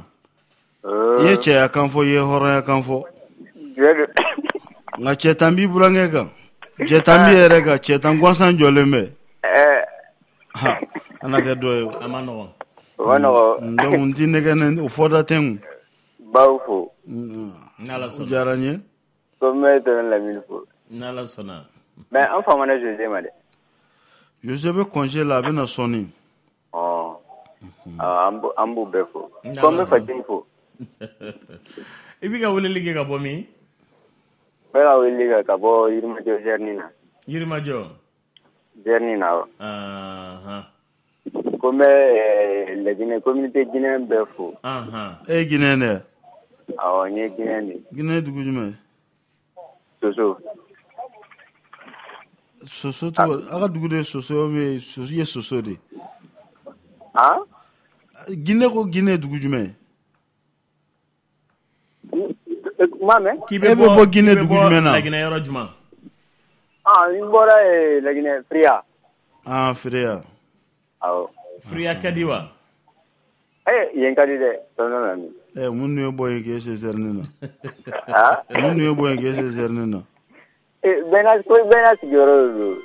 i ye cɛya kan fɔ i ye hɔrɔnya kan fɔ nka cɛtan b'i burankɛ kan cɛtan b'i yɛrɛ kan cɛtan gansan jɔlen bɛ ɛɛ ha ana kɛ dɔ ye o. A ma nɔgɔn. o ma nɔgɔ donc n ti nɛgɛ ne o fɔda tɛ n kun baw fo Ni Ala o sɔnna. diyara n ye ko n bɛ tonton Lamine fo Ni Ala sɔnna. mais an famana Jose ma dɛ jose bɛ congé la a bɛ na sɔnni an b'u bɛɛ fo Ni ko n bɛ fatigi fo I b'i ka weleli kɛ ka bɔ min? n bɛ ka weleli kɛ ka bɔ yirimajɔ zɛrini na. Yirimajɔ. zɛrini na. Wa ko n bɛ ɛɛ laginɛ communauté guinéen bɛɛ fo e ye guinée dɛ awɔ n ye guinéen de guinée dugu jumɛn soso. Soso tɔgɔ a ka dugu de ye soso ye soso de. Ah Gine ko Gine dugu jumɛn? Kuma mɛn? K'i bɛ bɔ Gine dugu jumɛn na? Laginɛ yɔrɔ jumɛn? N bɔra Laginɛ Firiya. Ah Firiya. Awɔ. Firiya ka di wa? Ee yen ka di dɛ, tɔnɔ na min. Ɛ mun dun ye bɔ yen k'e se zɛrinin na? Han? Mun dun ye bɔ yen k'e se zɛrinin na? Bɛɛ n'a bɛɛ n'a sigiyɔrɔ de don.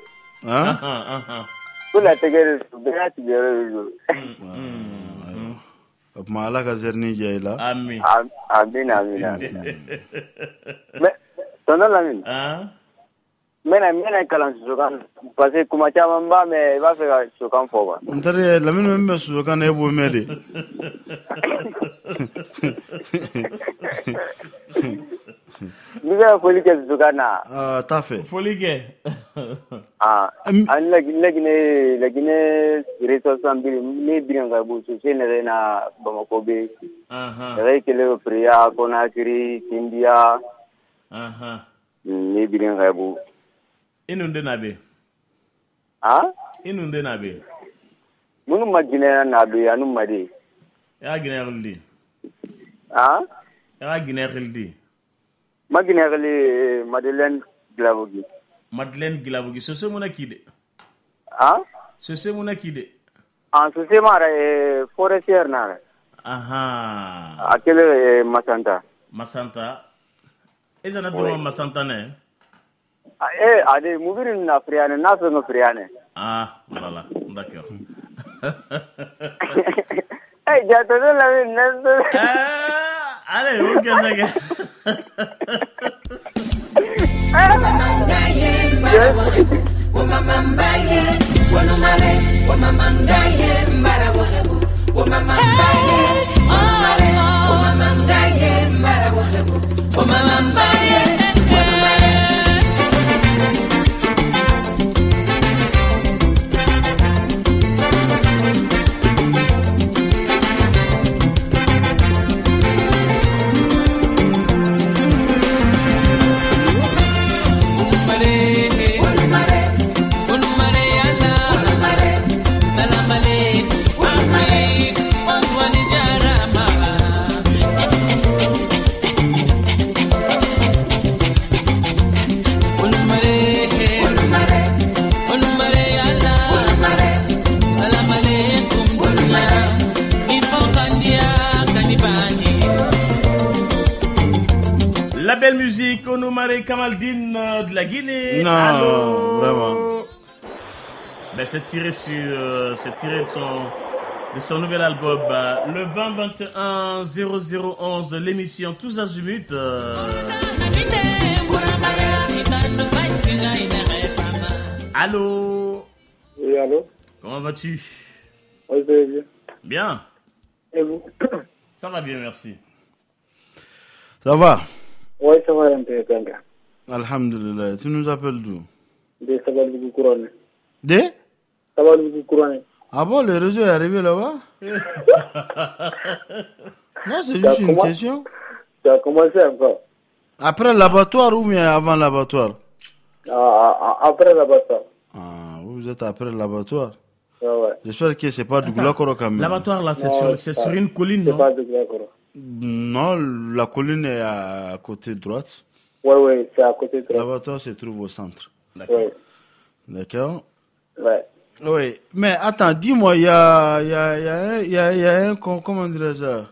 Han? Ko latigɛ de don, bɛɛ n'a sigiyɔrɔ de don. O tuma ala ka zɛrini diya i la Ami. Am- amina amina tonton Lamine Ah? n bɛna n bɛna kalan sosokan parce que kuma caman n b'a mɛn i b'a fɛ ka sosokan fɔ quoi n terikɛ lamini min bɛ sosokan na e b'o mɛn de n bɛ ka foli kɛ sosokan na. Ah t'a fɛ Foli kɛ. Ah, ne gine resources biri ne biri nga busu se ne na bamako be mm, ne kele priya konakiri india ne biri nga bu inu de na be ha? E inu de na be munu ma gine na be anu ma de. E ya gine rildi ha? E ya gine rildi ma gine rildi eh, madeleine glavogi Madeleine Gilabugi sose muna kide ah sose muna kide ah sose mara e forestier na aha akele e, masanta masanta eza na do masanta ne eh ade mubirin na friane na so no friane ah lala d'accord Hey, ya te doy la venganza. Ale, ¿qué es que? wamamambaye wanumare wamamangaye mbarabohebu wamamambaye wanumare wamamangaye mbarabohebu wamamambaye. Musique, Onomare Kamaldine euh, de la Guinée. Non, Allô vraiment. Ben, c'est tiré sur, euh, c'est tiré de son, de son nouvel album, euh, le 20 21 0011, l'émission Tous Azimuts. euh. Allô Oui, allô Comment vas-tu Oui, je vais bien. Bien. Et vous? Ça va bien, merci. Ça va Oui, ça va un peu, Ganga. Alhamdulillah. Tu nous appelles d'où De Sabalou Couronne. De? Sabalou Couronne. Ah bon, le réseau est arrivé là-bas Non, c'est juste une question. Ça a commencé encore. Après l'abattoir ou bien avant l'abattoir Ah, ah, ah, après la bataille. Ah, vous êtes après l'abattoir. Ouais, ouais. J'espère que c'est pas du Glacoro quand même. L'abattoir, là, c'est sur, une colline, C'est non pas de Glacoro. Non, la colline est à côté droite. Ouais, ouais, c'est à côté toi. L'abattoir se trouve au centre. Ouais, D'accord ouais. Oui, mais attends, dis-moi, il y a, il y, a, il y, a y, a, il y a un, com- comment dirais ça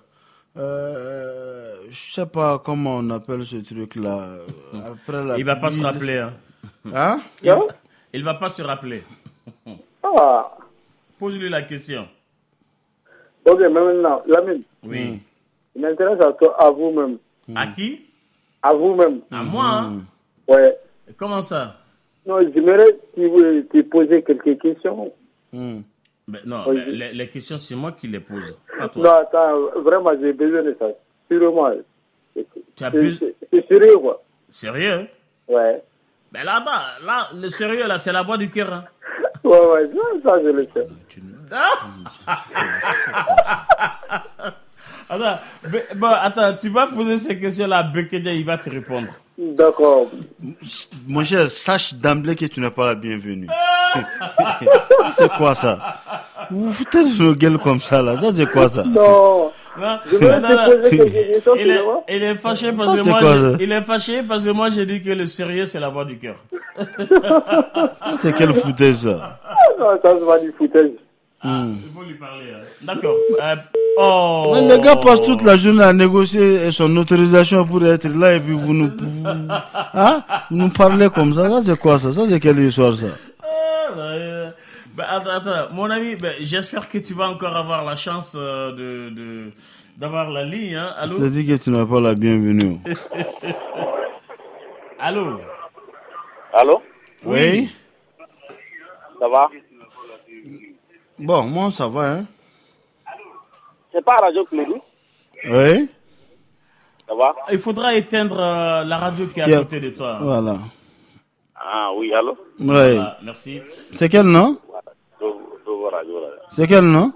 euh, Je sais pas comment on appelle ce truc-là. euh, Après la Il va pas se rappeler. Hein. Hein? Il, il va pas se rappeler. Ah, Pose-lui la question. ok, maintenant, Lamine, Oui. Il m'intéresse à toi, à vous-même. À qui À vous-même. À moi hein Ouais. Comment ça Non, j'aimerais te, poser quelques questions. Hmm. Ben Non, Oui. ben, les, les questions, c'est moi qui les pose. Non, attends, vraiment, j'ai besoin de ça. Sûrement. Tu as c'est- besoin- c'est- c'est sérieux, quoi. Sérieux Ouais. Ben là-bas, là, le sérieux, là, c'est la voix du cœur. hein. Ouais, ouais, ça, je le sais. attends, bon, attends, tu vas poser ces questions-là à Bekedia, il va te répondre. D'accord. Mon cher, sache d'emblée que tu n'es pas la bienvenue. c'est quoi ça? Vous vous foutez de nos gueules comme ça, là. Ça, c'est quoi ça? Non. Non, Je vais non, te non, poser quelques questions, il, est, vois. il est fâché parce Ça, que moi, quoi, il est fâché parce que moi j'ai dit que le sérieux c'est la voix du cœur. C'est quel foutage, ça? Non, ça, c'est pas du foutage. Hmm. Il faut lui parler. hein. D'accord. Euh, oh. Mais le gars passe toute la journée à négocier son autorisation pour être là et puis vous nous, vous, hein? vous nous parlez comme ça. Ça, c'est quoi ça? Ça, c'est quelle histoire, ça? Ah, bah, euh, bah, attends, attends, mon ami, bah, j'espère que tu vas encore avoir la chance euh, de, de- d'avoir la ligne. Hein. Je Allô te dis que tu n'es pas la bienvenue. Allô? Allô? Oui Ça va? Bon, moi, ça va, hein C'est pas Radio Cléry Oui Ça va? Il faudra éteindre euh, la radio qui est à côté de toi. Voilà. Ah oui, allô? Oui. Voilà, merci. C'est quel nom? C'est quel nom?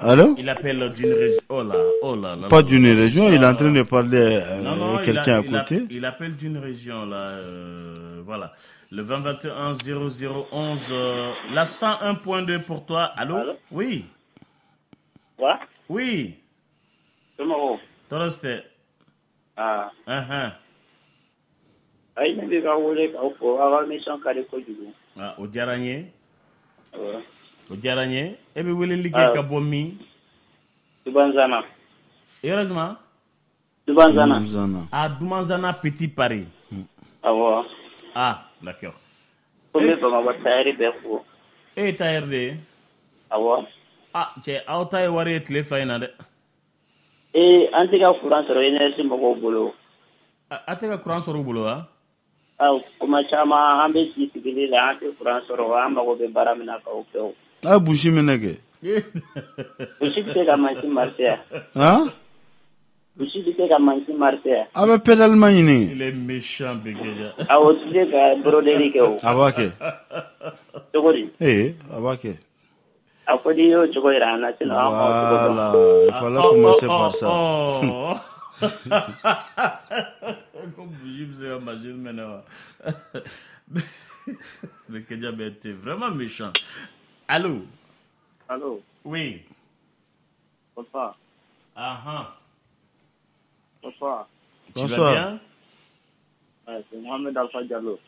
Allô? Il appelle d'une région. Oh là, oh là, là. Pas d'une région, il est en train de parler à Non, non, il quelqu'un a- à il a- côté. Il appelle d'une région, là. euh, voilà. Le 2021 0011. euh, la 101.2 pour toi. Allô, Oui. Ouais Oui. Comment on Toroste. Ah. Uh-huh. Ay, ne bɛ ka wele k'aw fɔ aw ka mission ka di kojugu. Ah, o diyara n ye Awɔ. O diyara n ye e bɛ weleli kɛ Ah. ka bɔ min Dubanzana. yɔrɔ juma Dubanzana. Zana. a dumanzana petit pari Awɔ. ah d'accord Ko n bɛ Bamakɔ tayɛri bɛɛ fo. e ye tayɛri de ye Awɔ. ah cɛ aw ta ye wari ye tile fila in na dɛ Ee, an tɛ ka kuran sɔrɔ enersi mɔgɔw bolo. a tɛ ka kuran sɔrɔ u bolo wa kuma caman an bɛ si sigili la, an tɛ kuran sɔrɔ, an mago bɛ baara min na k'aw kɛ o. A busi minɛ kɛ. Busi bɛ se ka mansin marcher yan. Han Busi bɛ se ka mansin marcher yan. A bɛ ɲini. o tɛ se ka broderi kɛ o? A b'a kɛ. Cogo? Ee, a b'a kɛ. A n'i y'o cogo an ko bɛ se ka machine wa Bekeja bɛ t'es vraiment méchant allô? Allô, oui bonsoir. ah ah Bonsoir. tu vas Bonsoir. bien? Ouais, c'est Mohamed Alpha Diallo.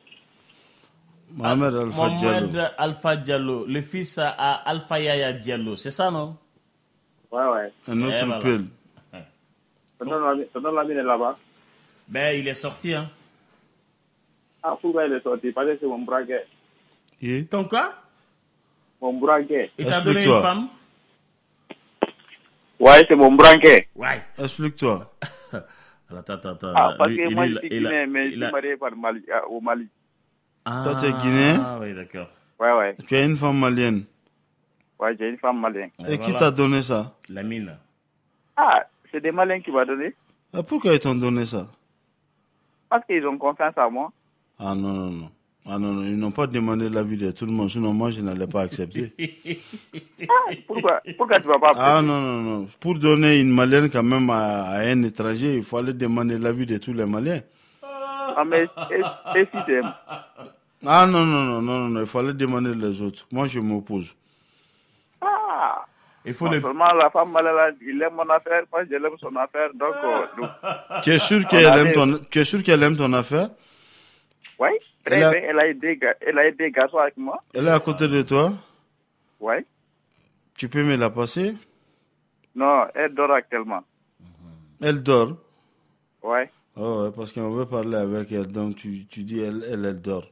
Mohamed Alpha Diallo. Mohamed Alpha Diallo, le fils à Alpha Yaya Diallo, c'est ça non? Ouais, ouais. Un Eh, autre voilà. Tonton Lamine est là-bas? Ben, il est sorti, hein. Ah, pourquoi il est sorti Parce que c'est mon gay. Et Ton quoi? Mon bras gay. Il t'a donné une Explique-toi. femme Ouais, c'est mon gay. Ouais. Explique-toi. Attends, attends, attends. Ah, parce que moi, je suis guinéen, mais je suis marié par Mali, ah, au Mali. Ah, Toi, tu es guinéen? Ah, oui, d'accord. Ouais, ouais. Tu as une femme malienne? Ouais, j'ai une femme malienne. Et qui t'a donné ça? La mine. Ah, c'est des Maliens qui m'ont donné. Ah, Pourquoi ils t'ont donné ça? Parce qu'ils ont confiance en moi. Ah non, non, non. Ah non, non, ils n'ont pas demandé l'avis de tout le monde, sinon moi je n'allais pas accepter. Pourquoi, pourquoi tu vas pas Ah non, non, non. Pour donner une malienne quand même à, à un étranger, il fallait demander l'avis de tous les Maliens. Ah, mais et, si. Ah non, non, non, non, non, il fallait demander les autres. Moi je m'oppose. Ah Il faut Bon, le... Seulement la femme malienne, il aime mon affaire, moi je l'aime son affaire, donc. euh, nous- Tu es sûr qu'elle aime ton, tu es sûr qu'elle aime ton affaire? Très Elle a- bien. Elle a aidé, elle a aidé garçon avec moi. Elle est à côté de toi Ouais. Tu peux me la passer? Non, elle dort actuellement. Elle dort? Ouais. Oh, ouais, parce qu'on veut parler avec elle, donc tu, tu dis elle, elle, elle dort.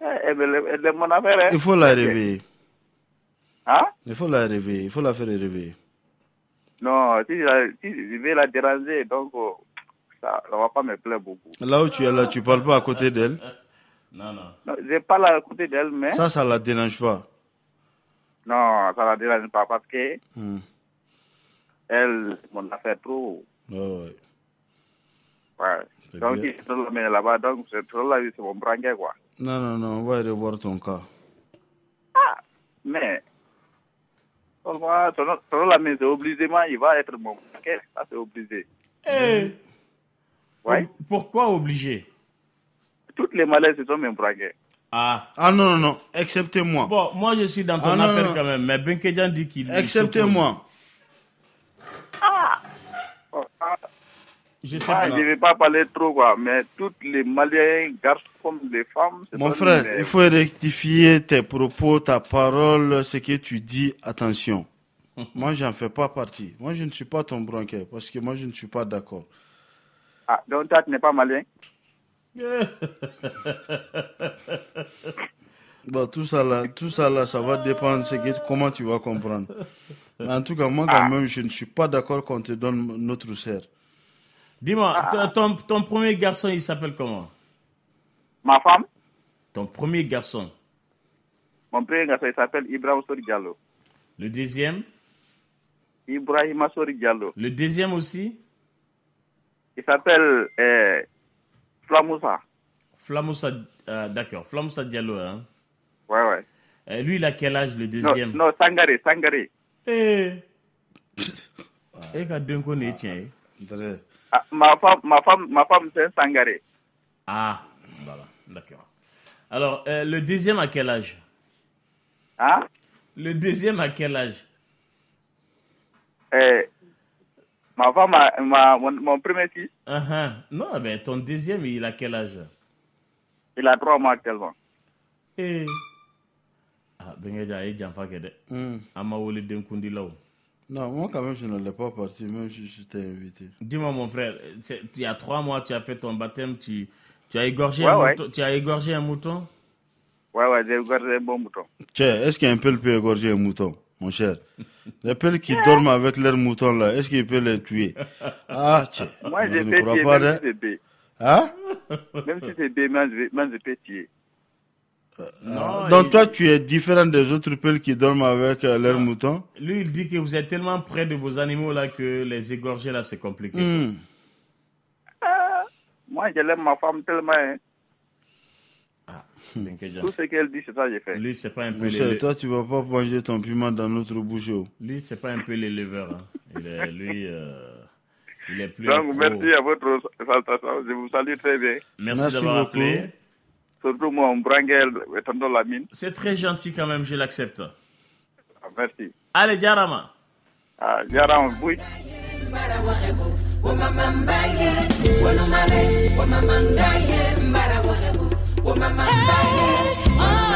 Eh, Elle, elle, aime mon affaire. hein. Il faut la réveiller. Hein? Il faut la réveiller, il faut la faire réveiller. Non, si, je- vais la déranger, donc euh, ça ne va pas me plaire beaucoup. Là où tu es là, tu parles pas à côté d'elle. Non, non. Non, je parle à côté d'elle, mais Ça, ça la dérange pas. non, ça ne la dérange pas parce que Hmm. elle m'en a fait trop. Ouais, ouais. Ouais. C'est Donc, bien. si je te l'emmène là-bas, donc c'est trop là, c'est mon branquet, quoi. Non, non, non, on va revoir ton cas. Mais, seulement, selon, selon la mise, obligément, il va être mon branquet. Ça, c'est obligé. Eh, Ouais. Pourquoi obligé? Toutes les malaises, sont mes branquets. Ah. Ah non, non, non, acceptez-moi. Bon, moi je suis dans ton Ah, non, affaire non. quand même, mais Benkejan dit qu'il. il Acceptez-moi. Oh, ah, Je sais ah, pas. je ne vais pas parler trop, quoi. Mais toutes les Maliens, garçons comme les femmes, Mon frère, il faut rectifier tes propos, ta parole, ce que tu dis. Attention. Moi, j'en fais pas partie. Moi, je ne suis pas ton branquet parce que moi, je ne suis pas d'accord. Ah, donc toi, tu n'es pas malien Bon, tout ça là, tout ça là, ça va dépendre de ce que- comment tu vas comprendre. Mais en tout cas, moi, quand même, je ne suis pas d'accord qu'on te donne notre sœur. Dis-moi, Ah. ton- ton, ton premier garçon, il s'appelle comment? Ma femme, Ton premier garçon. mon premier garçon, il s'appelle Ibrahim Sori Diallo. Le deuxième? Ibrahim Sori Diallo. Le deuxième aussi? Il s'appelle euh, Flamoussa. Flamoussa, euh, d'accord, Flamoussa Diallo. Hein. Ouais, ouais. Euh, lui, il a quel âge le deuxième? non, Sangaré, Sangaré. Eh. Eh, ka denko ne tiɲɛ ye. Ah, ma femme, ma femme, ma femme, c'est un Sangaré. Ah, voilà, d'accord. Alors, euh, le deuxième à quel âge? Hein? Le deuxième à quel âge? Eh, ma femme, a- ma, mon, mon premier fils, Ah, ah. Non, mais ton deuxième, il a quel âge? Il a trois mois actuellement. Eh. Ah, Bengeja, a ye janfa kɛ dɛ. Hmm. An ma wele denkundilaw. Non, moi, quand même, je n'allais pas partir, même si j'étais invité. Dis-moi, mon frère, il y a trois mois, tu as fait ton baptême, tu, tu as égorgé Ouais, un ouais. mouton. Tu as égorgé un mouton? Ouais, ouais, j'ai gardé un bon mouton. Tiens, est-ce qu'un pelle peut égorger un mouton, mon cher Les pelles qui dorment avec leurs moutons là, est-ce qu'il peut les tuer? Ah, tiens. Moi, je ne crois pas. même hein. si. Hein? Même si c'est bé, moi, je peux tuer. Ah, Donc toi, tu es différent des autres pelles qui dorment avec euh, leurs moutons? Lui, il dit que vous êtes tellement près de vos animaux là que les égorger là, c'est compliqué. Hmm. Moi, je l'aime ma femme tellement. hein. Benkeja. Tout ce qu'elle dit, c'est ça que j'ai fait. Lui, c'est pas un peu Mon cher, les... toi, tu vas pas manger ton piment dans notre bouche. oh. Lui, c'est pas un peu l'éleveur. Hein. Il est, lui, euh, il est plus. Donc, merci à votre salutation. Je vous salue très bien. Merci, Merci d'avoir appelé. Surtout moi, on branguel, tonton Lamine. C'est très gentil quand même, je l'accepte. Ah, Merci. Allez, Jarama. Ah, Yaram, oui. Hey. Oh,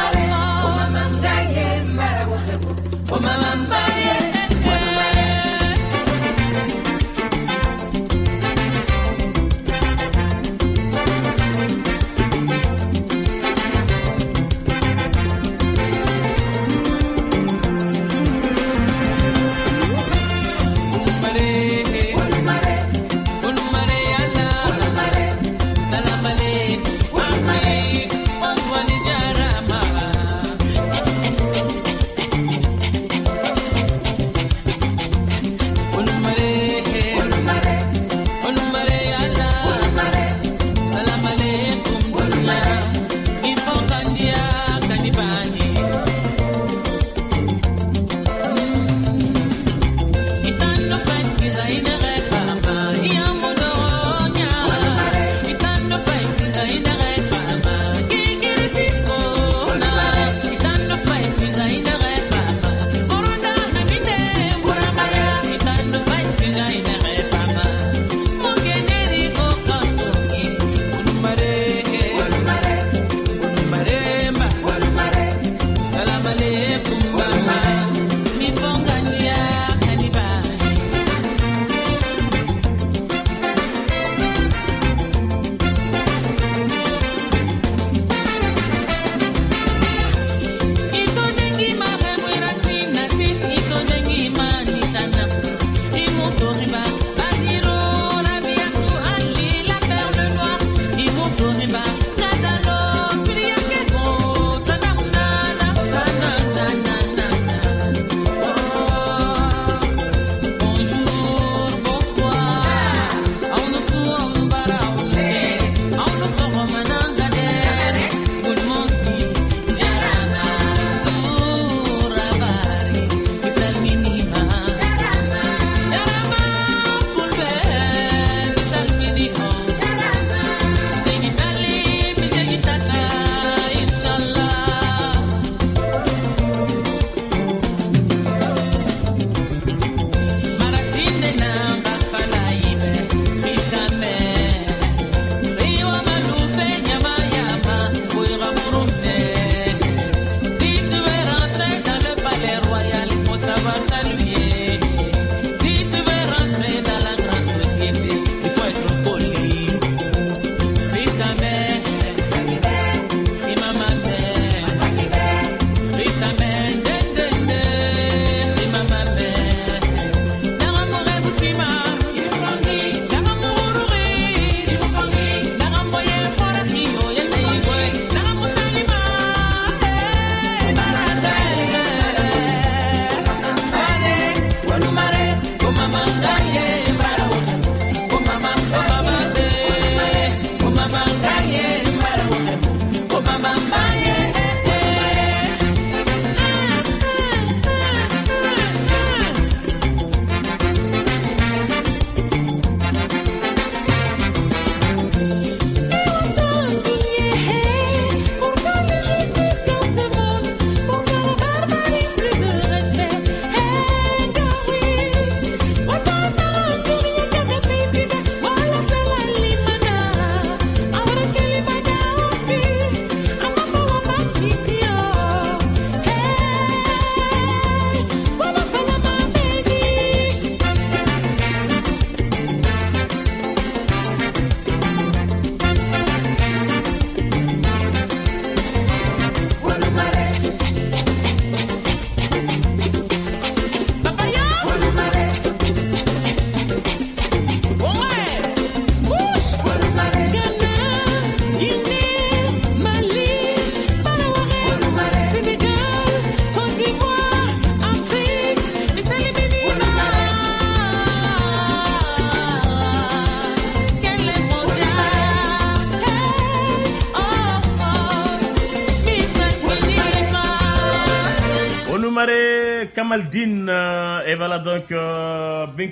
oh, oh.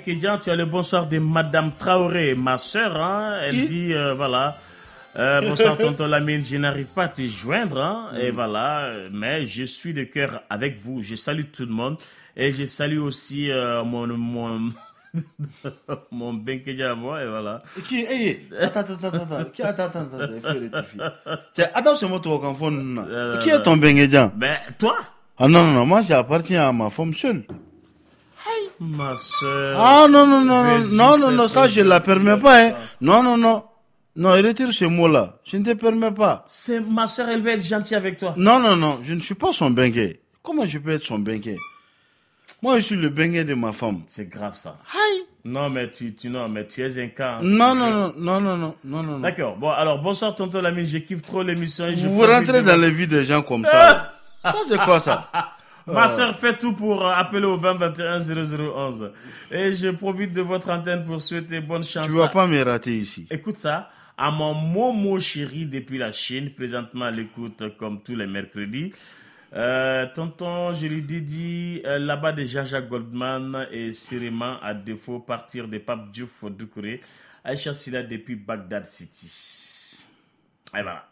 Tu as le bonsoir de Madame Traoré, ma soeur. Hein, elle Qui dit euh, voilà. euh, bonsoir tonton Lamine, je n'arrive pas à te joindre, hein, et voilà, euh, mais je suis de cœur avec vous. Je salue tout le monde et je salue aussi euh, mon mon mon Benkedjan à moi et voilà. Qui eh, eh, attends, attends, attends, attends, qui attends, attends, attends, il faut rectifier. Tiens, attends, c'est moi toi confond. Euh, Qui est ton Benguedjan Ben toi? Ah non, non, non, moi j'appartiens à ma femme seule. Ma soeur. Ah non, non, non, non, non, non, non, ça je être- la permets pas. Hein. Non, non, non. Non, retire ce mot-là. Je ne te permets pas. C'est ma soeur, elle veut être gentille avec toi. Non, non, non, je ne suis pas son bengue. Comment je peux être son bengue Moi, je suis le bengue de ma femme. C'est grave ça. Aïe. Non, mais tu, tu, non, mais tu es un cas. hein. Non, non, non, non, non, non, non, non. D'accord. Bon, alors, bonsoir, tonton Lamine. Je kiffe trop l'émission. Vous profite rentrez dans les vies des gens comme ça. ça, c'est quoi ça? Ma Euh. soeur fait tout pour euh, appeler au 20 21 0011. Et je profite de votre antenne pour souhaiter bonne chance. Tu vas à- pas me rater ici. Écoute ça. À mon Momo chéri depuis la Chine, présentement à l'écoute comme tous les mercredis. Euh, tonton, je lui dédie euh, là-bas de Jaja Goldman et Siriman à défaut partir de Pape Diouf Doucouré. Aïcha Silla depuis Bagdad City. Et voilà.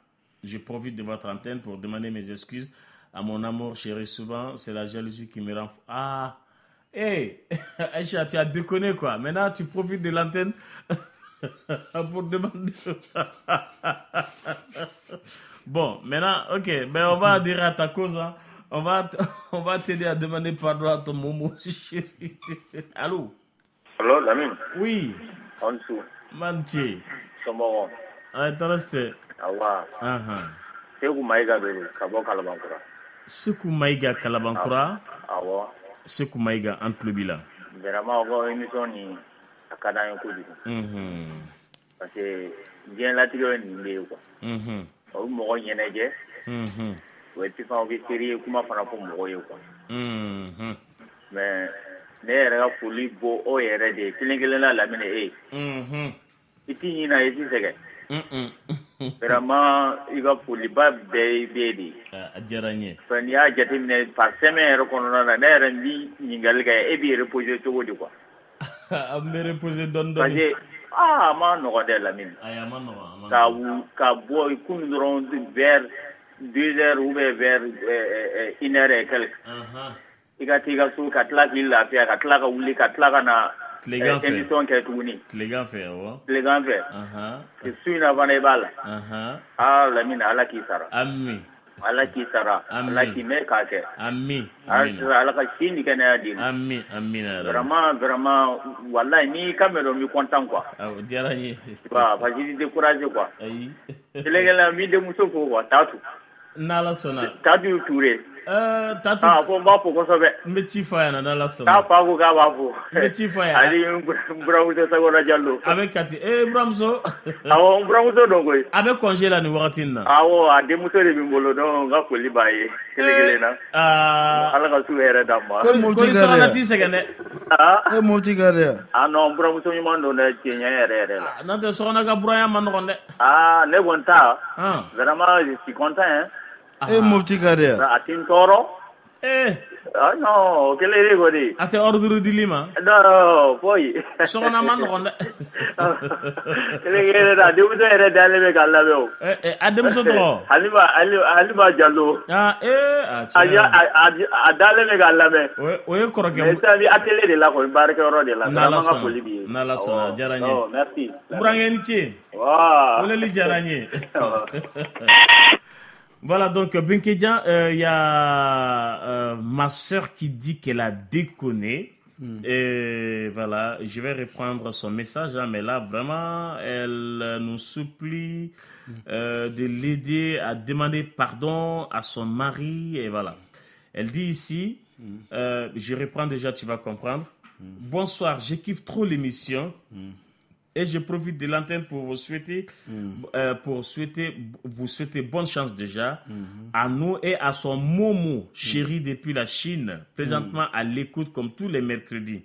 Je profite de votre antenne pour demander mes excuses à mon amour chéri. Souvent, c'est la jalousie qui me rend fou. Ah, Hey, Aïcha, tu as déconné quoi. Maintenant, tu profites de l'antenne pour demander. bon, maintenant, ok, ben on va adhérer à ta cause. hein. On va, on va t'aider à demander pardon à ton momo chéri. Allô? Allô, Lamine? Oui, En dessous. Manche. Somɔgɔ. Ah, t'as Mayiga de don ka bɔ Kalabankura. Sekou Maïga Kalabankura, Awɔ. Sekou Maïga en club là. Vraiment, o ka émission nin a ka d'an ye kojugu. Mhm. Parce que diɲɛlatigɛ ye nin de ye quoi. Mhm. O bɛ mɔgɔ ɲɛnajɛ. Mhm. O ye sisan o bɛ seri ye kuma fana fɔ mɔgɔw ye quoi. Mhm. Mais ne yɛrɛ ka foli bɔ o yɛrɛ de ye kelen kelen na lamini e ye. Mhm. I t'i ɲinɛ i t'i sɛgɛn. Mhm. Vraiment i ka foliba bɛɛ bɛɛ de A diyara n ye. Fɛn n'i y'a jateminɛ par semaine yɛrɛ kɔnɔna na ne yɛrɛ n bi ɲininkali kɛ e b'i reposer cogo di quoi. An bɛ reposer dɔɔni parce que aa a ma nɔgɔ dɛ lamini. Ayi, a ma nɔgɔn, a ma ka wu ka bɔ kunu dɔrɔn vers deux heures ou bien vers euh, euh, une heure et quelque. I ka t'i ka so ka tila k'i lafiya ka tila ka wuli ka tila ka na Tilegan fɛ. émission kɛ tuguni Tilegan fɛ, awɔ. tilegan fɛ Aha. su in na fana i b'a la aa lamina ala k'i sara Ami. ala k'i sara Amin. ala k'i mɛn k'a kɛ Ami. Amina. ala ka si ni kɛnɛya d'i ma Ami. Amina. yɛrɛ. vraiment vraiment wallahi n'i ka mɛn dɔrɔn n bɛ content quoi Awɔ, diyara n ye. wa parce que i tɛ découragé quoi Ayi. kelenkelen n b'i denmuso fo quoi tatu N'ala sɔnna. tatu ture Tatu. aa fo n b'a fo kosɛbɛ N bɛ ci fɔ a ɲɛna n'ala k'a sɔnna. fa ko k'a b'a fo N bɛ ci fɔ a ale ɲɛna. n bura- n buramuso sagola jallo A bɛ Kati. Eh, buramuso. awɔ n buramuso don koyi A bɛ congé la nin wagati in na. awɔ a denmuso de bɛ n bolo donc n ka foli b'a ye kelen kelen na Aa. ala ka su hɛrɛ d'an ma Ko moti Kori ka sɔrɔla dɛ. t'i sɛgɛn dɛ. aa E moti ka dɛ. ah non n buramuso ɲuman don dɛ tiɲɛ yɛrɛ yɛrɛ la N'o tɛ sokɔnɔ ka buranya ma nɔgɔn dɛ. aa ne kɔni ta Han. vraiment je suis content hein E moti ka dɛ. a ti n tɔɔrɔ Eh, ah non o kelen de kɔni a tɛ ordre dili ma. non foyi Sokɔnɔ ma nɔgɔn dɛ. kelen kelen na denmuso yɛrɛ dalen bɛ k'a lamɛn o Eh, eh, a denmuso tɔgɔ. halima Ali- halima jallo Ah, eh, a a tiɲɛ na. a a- a dalen bɛ k'a lamɛn O ye- kɔrɔkɛ. mais sisan bɛ atelier de la kɔni baarakɛyɔrɔ de la N'Ala sɔnna. N'Ala sɔnna, a diyara n ye. Awɔ, merci Burankɛ ni ce. Wa. Weleli diyara n ye. Voilà, donc Benkedjan, il y a euh, ma soeur qui dit qu'elle a déconné. Et voilà, je vais reprendre son message, hein, mais là, vraiment, elle euh, nous supplie euh, de l'aider à demander pardon à son mari. Et voilà. Elle dit ici, euh, je reprends déjà, tu vas comprendre. Bonsoir, je kiffe trop l'émission. Et je profite de l'antenne pour vous souhaiter, euh, pour souhaiter, vous souhaiter bonne chance déjà à nous et à son Momo, chéri depuis la Chine, présentement à l'écoute comme tous les mercredis.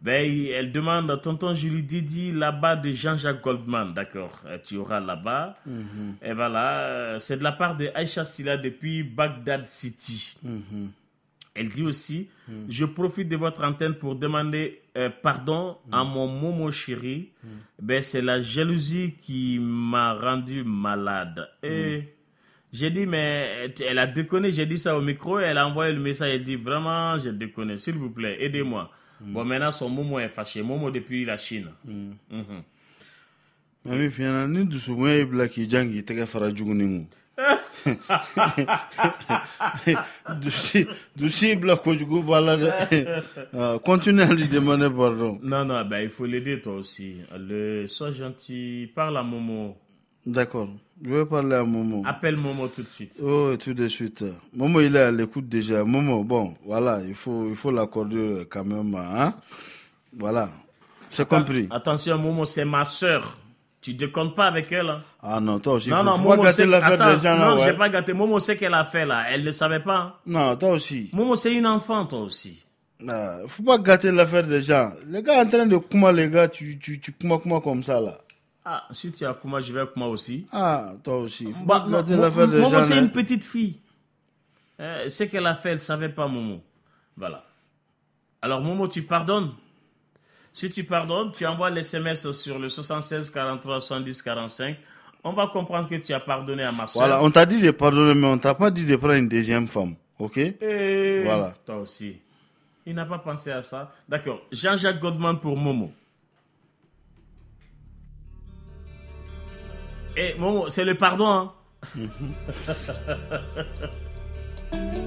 Ben, il- elle demande, tonton, je lui dédie là-bas de Jean-Jacques Goldman. D'accord, euh, tu auras là-bas. Et voilà, euh, c'est de la part de Aïcha Silla depuis Bagdad City. Elle dit aussi, je profite de votre antenne pour demander euh, pardon à mon Momo chéri. Ben, c'est la jalousie qui m'a rendu malade. Et j'ai dit, mais elle a déconné. J'ai dit ça au micro. Elle a envoyé le message. Elle dit, vraiment, j'ai déconné. S'il vous plaît, aidez-moi. Bon, maintenant, son Momo est fâché. Momo depuis la Chine. Mhm. Dusi dusi y'i bila kojugu b'a la dɛ Ah, continue à lui demander pardon Non, non, ben, il faut l'aider toi aussi. Le, sois gentil. Parle à Momo. d'accord je vais parler à Momo Appelle Momo tout de suite. Oh, tout de suite. Momo, il est à l'écoute déjà. Momo, bon, voilà, il faut, il faut l'accorder quand même, hein. Voilà. C'est compris. Attention, Momo, c'est ma soeur. Tu déconnes pas avec elle. hein. Ah non, toi aussi, Non, non, Momo, pas gâter c'est... l'affaire Attends, des gens non, j'ai ouais. pas gâté. Momo, c'est qu'elle a fait là. Elle ne savait pas. hein. Non, toi aussi. Momo, c'est une enfant, toi aussi. Ah, faut pas gâter l'affaire des gens. Les gars en train de kuma, les gars, tu, tu, tu kuma, kuma comme ça là. Ah, si tu as Kuma, je vais Kuma aussi. Ah, toi aussi. Faut Bah, pas non, gâter l'affaire des Momo, gens. c'est là. une petite fille. Euh, ce qu'elle a fait, elle savait pas, Momo. Voilà. Alors, Momo, tu pardonnes? Si tu pardonnes, tu envoies l'SMS sur le 76 43 70 45. On va comprendre que tu as pardonné à ma soeur. Voilà, on t'a dit de pardonner, mais on t'a pas dit de prendre une deuxième femme. Ok? Et Voilà. Toi aussi. Il n'a pas pensé à ça. D'accord. Jean-Jacques Godman pour Momo. Eh, Momo, c'est le pardon. Hein?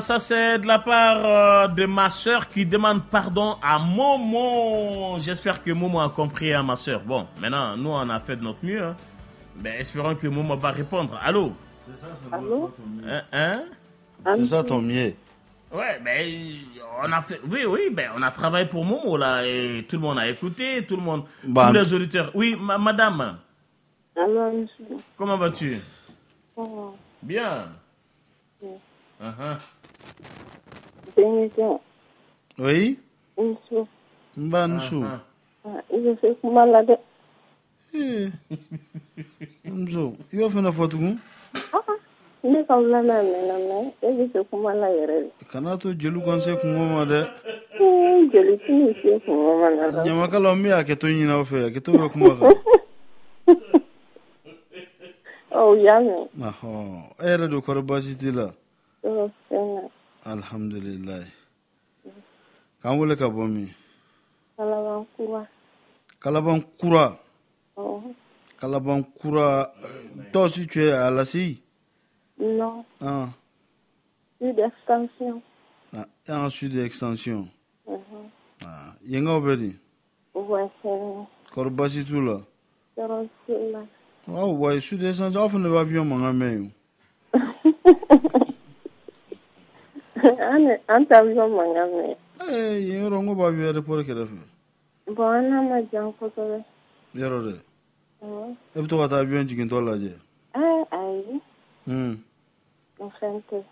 ça c'est de la part euh, de ma soeur qui demande pardon à Momo. J'espère que Momo a compris à ma soeur. Bon, maintenant, nous on a fait de notre mieux. hein. Mais espérons que Momo va répondre. Allô? Allô? Hein, hein? C'est ça ton mieux. Ouais, mais on a fait. Oui, oui, ben on a travaillé pour Momo là et tout le monde a écouté, tout le monde, Bah, tous les auditeurs. Oui, ma- madame, Alors, monsieur. comment vas-tu? Oh, Bien. oui. Uh-huh. Benito, Oui monsieur. Mba nsu. Je sais comment la de. Nso, i y'o fana fɔ tugun Ne ka wula n'a mɛnna mɛ e bɛ se kuma la yɛrɛ de. kana to jeliw kan se kungo ma dɛ Joli ti ni se kuma ma na la. ɲamakalaw min y'a kɛ to ɲini aw fɛ a kɛ to bɛ kuma kan Ɔ y'a mɛn. ahɔ e yɛrɛ do kɔrɔ baasi t'i la Ɔ fɛn na. Alihamudulilayi k'an wele ka bɔ min Kalaban kura. kalaban kura Ɔ kalaban kura tɔ si tu es à la CI non. ah. Plus d'extension. ah et en sud extension. Ah yengaw bɛ di kɔrɔ baasi t'u la aw wa sud extension aw fana bɛ avion mankan mɛn yen An ta avion mankan mɛn. ee yen yɔrɔ n ko bɛ avion aéroport kɛrɛfɛ bɔn an n'a ma jan kosɛbɛ. yɔrɔ dɛ Awɔ. e bɛ to ka taa avion jigintɔ lajɛ Ɛ ayi. O fɛn tɛ.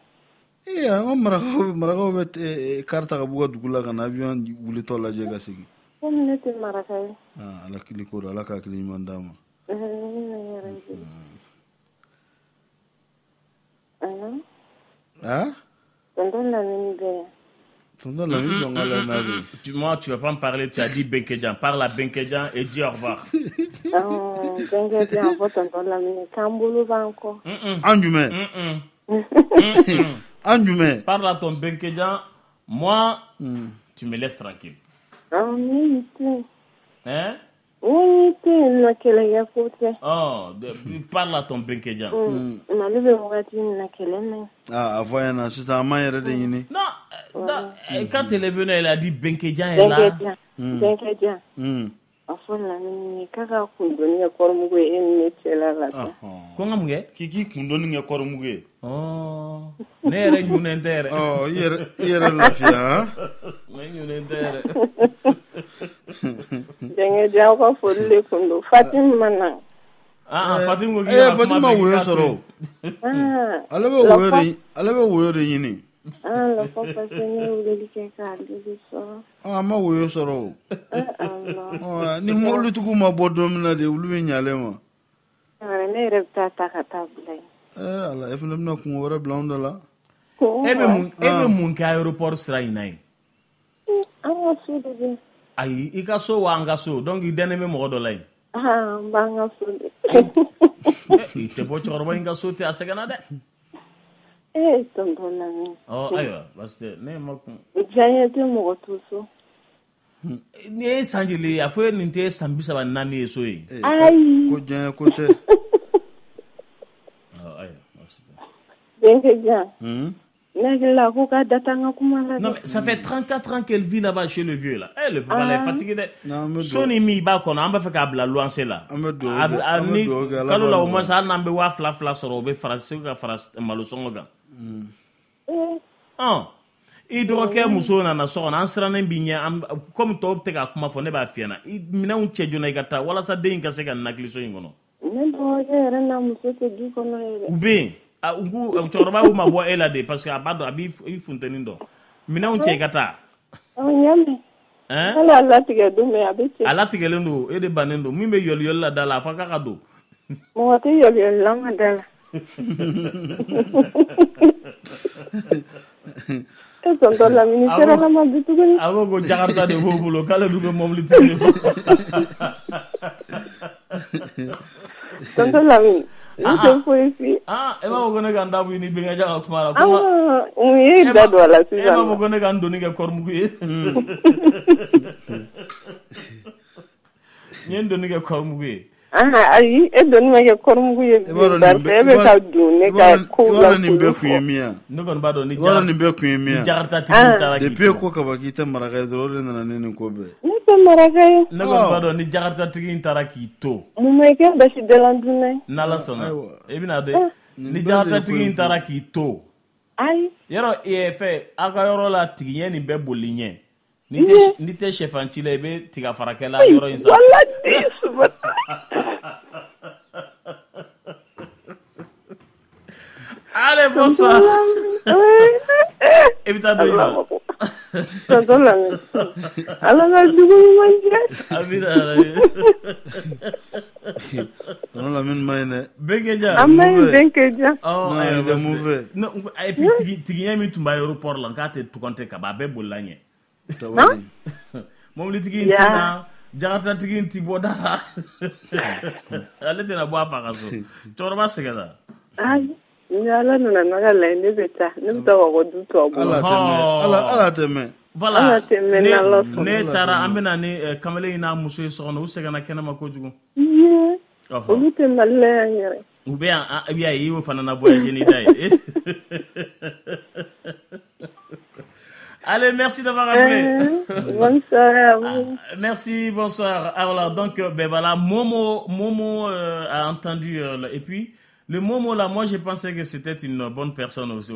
ee an ka marakaw marakaw bɛ eh, eh, kari ta ka b'u ka dugu la ka na avion wulitɔ lajɛ ka segin Komi ne tɛ maraka ye. aa ala kili ko don ala ka hakili ɲuman d'a ma Ne bɛna Tonton Lamini tonton layɛ n'a bɛ Tu, moi, tu vas pas me parler, tu as dit Benkejan. Parle à Benkejan et dis au revoir. Tonton Lamini an jumɛn Parle à ton Benkejan. Moi, tu me laisses tranquille. To Hein? Nɔ kɛlɛkɛ ko tɛ. Oh, de- parle à ton Benkejan. Mm, Mali bɛ wagati min na kɛlɛ man ɲi. ah a fɔ a ɲɛna sisan an m'an yɛrɛ de ɲini Non, non, euh, quand elle est venue, elle a dit Benkejan est là. Jan. Fɔ Lamini k'a ka kundoni kɛ kɔrɔmugu ye e ni ne cɛla la tan. Ko n ka mun kɛ k'i k'i kundoni kɛ kɔrɔmugu ye Oh, ne yɛrɛ ɲunen tɛ yɛrɛ. i yɛrɛ lafiya? Ne ɲunen tɛ yɛrɛ. Jan ka foli de kun don. Fatima ma na. Ah, ah, ko k'i ka kuma Fatima woyo k'a to sɔrɔ. Ah, ale bɛ woyo de ɲini ah, la fɔ parce que ne ye weleli kɛ k'a deli sɔrɔ. Ah, an ma woyo sɔrɔ o Eh, Allah. Ɔ, ni mobilitigiw ma bɔ don min na de olu bɛ ɲalen ma Wɛrɛ ne yɛrɛ bɛ taa ta ka taa bila yen. Eh, ala e fana bɛna kungo wɛrɛ bila anw da la E bɛ mun e bɛ mun kɛ aéroport sira in na yen? An ka so de bɛ. Ayi, i ka so wa an ka so. Donc i dɛnnen bɛ mɔgɔ dɔ la yen. Ah, n b'an ka so de. I tɛ bɔ cɛkɔrɔba in ka so ten, a sɛgɛnna dɛ. Ayiwa, parce que ne ma kun. Diyaɲɛ tɛ mɔgɔ to so. Ni ye san joli ye? A fɔ e nin tɛ san bi saba ni naani ye so ye. Ayi. ko diɲɛ ko tɛ Ɔ ayiwa, baasi tɛ. Denkɛ jan. Hmm? Ne hakili la ko k'a data n ka kuma la Non, dɛ. mais ça fait 34 ans qu'elle vit là-bas chez le vieux là. Eh, le papa là est Ah. fatigué dɛ. Non, an bɛ So ni min b'a kɔnɔ an b'a fɛ k'a bila luwanse la. An bɛ dugawu A kɛ- bɛ- a an bɛ ni dugawu kɛ Ala kalo la b'a au moins nɔgɔya. hali n'an bɛ waa fila fila sɔrɔ o bɛ fara segu ka fara malo Eh, Ɔn i dɔgɔkɛ muso nana so kɔnɔ an sirannen b'i ɲɛ komi tɔw tɛ k'a kuma fɔ ne b'a f'i ɲɛna i minɛnw cɛ joona i ka taa walasa den ka se ka nakili so in kɔnɔ. ne dɔgɔkɛ yɛrɛ n'a muso tɛ du kɔnɔ u bɛ yen a u cɛkɔrɔba y'u ma bɔ e la de parce que a b'a dɔn a b'i funteni dɔn minɛnw cɛ i ka taa. Ɔ ɲɛmɛ. Ɛn? Hali a latigɛ don min a bɛ cɛ. a latigɛlen don e de bannen don min bɛ yɔli yɔli la da la a fɔ k'a ka don. Mɔgɔ tɛ yɔliyɔlilama da la. E a ko ko jakarta de b'o bolo k'ale dun bɛ mɔbilitigi de bolo. Tonton Lamini. Ah, tɛ foyi f'i. e b'a fɔ ko ne ka n da bɔ ni bɛnkɛja ka kuma la. ma- mun ye e da ma- don a la e b'a sisan fɔ ko ne ka n doni kɛ kɔrɔmugu ye. n ye n doni kɛ kɔrɔmugu ye Ah, ayi e doni ma kɔrɔmugu ye I b'a dɔn nin barisa e bɛ ka don ne ka dɔn- kow i b'a dɔn nin bɛɛ kun ye min ye ne kɔni b'a dɔn ni I b'a dɔn nin bɛɛ kun ye min ye ni jagatatigi taara k'i depuis to ko kaba k'i tɛ maraka ye dɔrɔn o de nana ni nin ko bɛɛ ne tɛ maraka ye ne kɔni b'a dɔn ni jagatatigi in taara k'i to mun ma kɛ basi dala dunɛ n'ala sɔnna i bɛna Ah. dɔn ni bɛɛ de. Ye jagatatigi ko in in taara k'i to ayi yɔrɔ e fɛ aw ka yɔrɔ la tigi ɲɛ nin bɛɛ boli ɲɛ n'i tɛ Ɲɛ. n'i tɛ sɛfan ci la i bɛ tigafarakɛla yɔrɔ in sa Allez, bonsoir. Evita Doyo. Tonton lang. Ala nga dugo mo man siya. Abita ala. Tonton lang min may ne. Benke No, ay pi tigi tigi yami tumba aéroport lan ka te tu kontre ka ba be bolanye. Tawani. Mobili tigi intina. Jakarta tigi inti boda. Ale tena bo afa ka ni ala nana n'a ka layi ne bɛ taa ne bɛ taa ka bɔ du tɔ bolo ala tɛmɛ ala ala tɛmɛ voilà Ala tɛmɛ ni Ala ne sɔnna. ne Ala taara tɛmɛ. an bɛna ni eh, kamalen in n'a muso ye so kɔnɔ u sɛgɛnna kɛnɛma kojugu Iye, Ɔhɔ. olu tɛ mali la yan yɛrɛ u bɛ yan ah, i y'a ye i y'o fana na voyager ni da ye Allez, merci d'avoir appelé. bonne soirée à vous. Merci, bonsoir. Ah, voilà, donc, euh, ben voilà, Momo, Momo euh, a entendu. euh, et puis, le Momo, là, moi, je pensais que c'était une bonne personne aussi.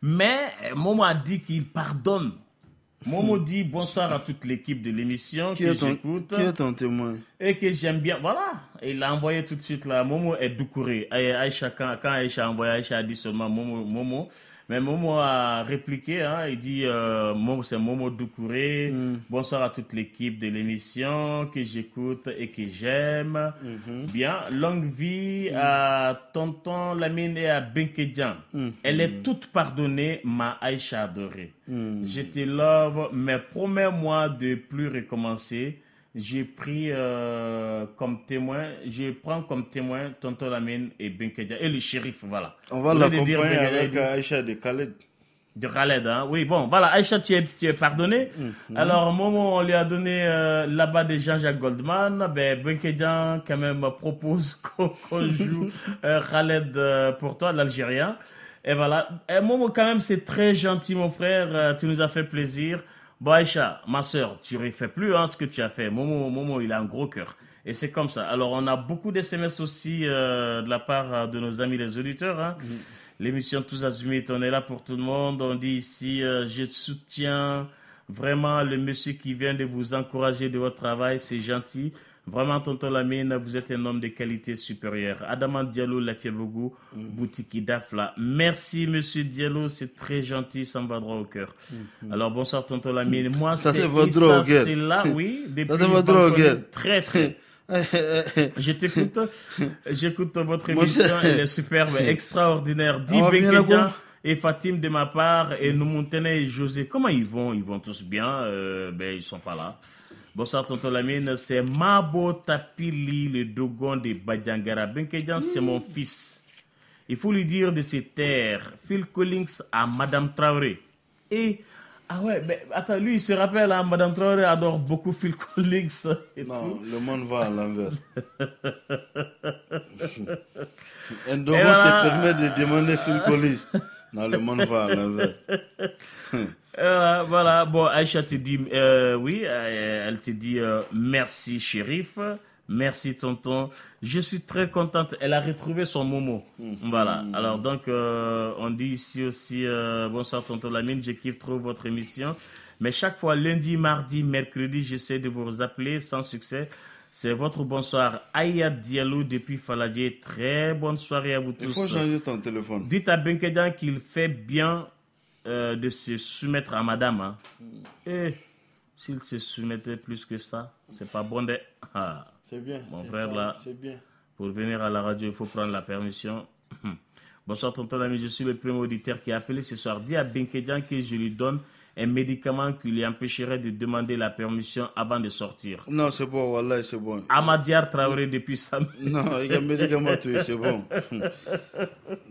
Mais euh, Momo a dit qu'il pardonne. Momo dit bonsoir à toute l'équipe de l'émission qui que j'écoute qui est ton témoin? Et que j'aime bien. Voilà, Et il l'a envoyé tout de suite là. Momo est Doucouré. Aïcha, quand, quand Aïcha a envoyé, Aïcha a dit seulement Momo. Momo. Mais Momo a répliqué, hein, il dit euh, c'est Momo Doucouré. Mm. Bonsoir à toute l'équipe de l'émission que j'écoute et que j'aime. Mhm. Bien, longue vie à Tonton Lamine et à Benkedjan. Mhm. Elle est toute pardonnée, ma Aïcha adorée. Mhm. Je te love, mais promets-moi de plus recommencer. J'ai pris euh, comme témoin, je prends comme témoin Tonton Lamine et Benkedja et le shérif, voilà. on va l'accompagner avec Aïcha de Khaled de Khaled, hein. Oui, bon, voilà, Aïcha, tu es, tu es pardonné. Mhm. Alors, Momo, on lui a donné euh, là-bas de Jean-Jacques Goldman. Ben, Benkedjan, quand même, propose qu'on joue euh, Khaled euh, pour toi, l'Algérien. Et voilà. Et Momo, quand même, c'est très gentil, mon frère. Tu nous as fait plaisir. Bon, Aïcha, ma soeur, tu refais plus hein, ce que tu as fait. Momo, Momo, il a un gros cœur. Et c'est comme ça. Alors, on a beaucoup d'SMS aussi euh, de la part euh, de nos amis les auditeurs. Hein. L'émission Tous Azimuts, on est là pour tout le monde. On dit ici, euh, je soutiens vraiment le monsieur qui vient de vous encourager de votre travail. C'est gentil. Vraiment, tonton Lamine, vous êtes un homme de qualité supérieure. Adamant Diallo, la Fiebougou, boutique Dafla. Merci, monsieur Diallo, c'est très gentil, ça me va droit au cœur. Alors, bonsoir, tonton Lamine. Moi, Ça, c'est drogue. c'est là, oui. Depuis Ça, c'est votre drogue. Très, très. Je t'écoute. J'écoute votre Moi, émission. Elle est superbe, extraordinaire. Dis Benkedia quoi. et Fatim de ma part et Noumoutene et José. Comment ils vont? Ils vont tous bien. Euh, ben, ils sont pas là. Bonsoir, tonton Lamine. C'est Mabo Tapili, le dogon de Badjangara. Benkedia, c'est mon fils. Il faut lui dire de se taire. Phil Collins à Madame Traoré. Et, ah ouais, mais attends, lui, il se rappelle, hein, Madame Traoré adore beaucoup Phil Collins. et non tout. le monde va à l'envers un Et dogo voilà. se permet de demander Phil Collins non le monde va à l'envers Euh, voilà, bon, Aïcha te dit, euh, oui, euh, elle te dit euh, merci, shérif. Merci, tonton. Je suis très contente. Elle a retrouvé son Momo. Voilà. Alors, donc, on dit ici aussi, bonsoir, tonton Lamine. Je kiffe trop votre émission. Mais chaque fois, lundi, mardi, mercredi, j'essaie de vous appeler sans succès. C'est votre bonsoir. Aya Diallo depuis Faladier. Très bonne soirée à vous tous. il faut changer ton téléphone Dites à Benkedan qu'il fait bien euh, de se soumettre à madame. hein. Et s'il se soumettait plus que ça, c'est pas bon de... Ah, c'est bien Mon frère ça, là, c'est bien pour venir à la radio, il faut prendre la permission. Bonsoir tonton ami, je suis le premier auditeur qui a appelé ce soir. Dis à Benkedan que je lui donne un médicament qui lui empêcherait de demander la permission avant de sortir. non c'est bon Wallah c'est bon Amadiar Traoré depuis samedi. non il y a un médicament c'est bon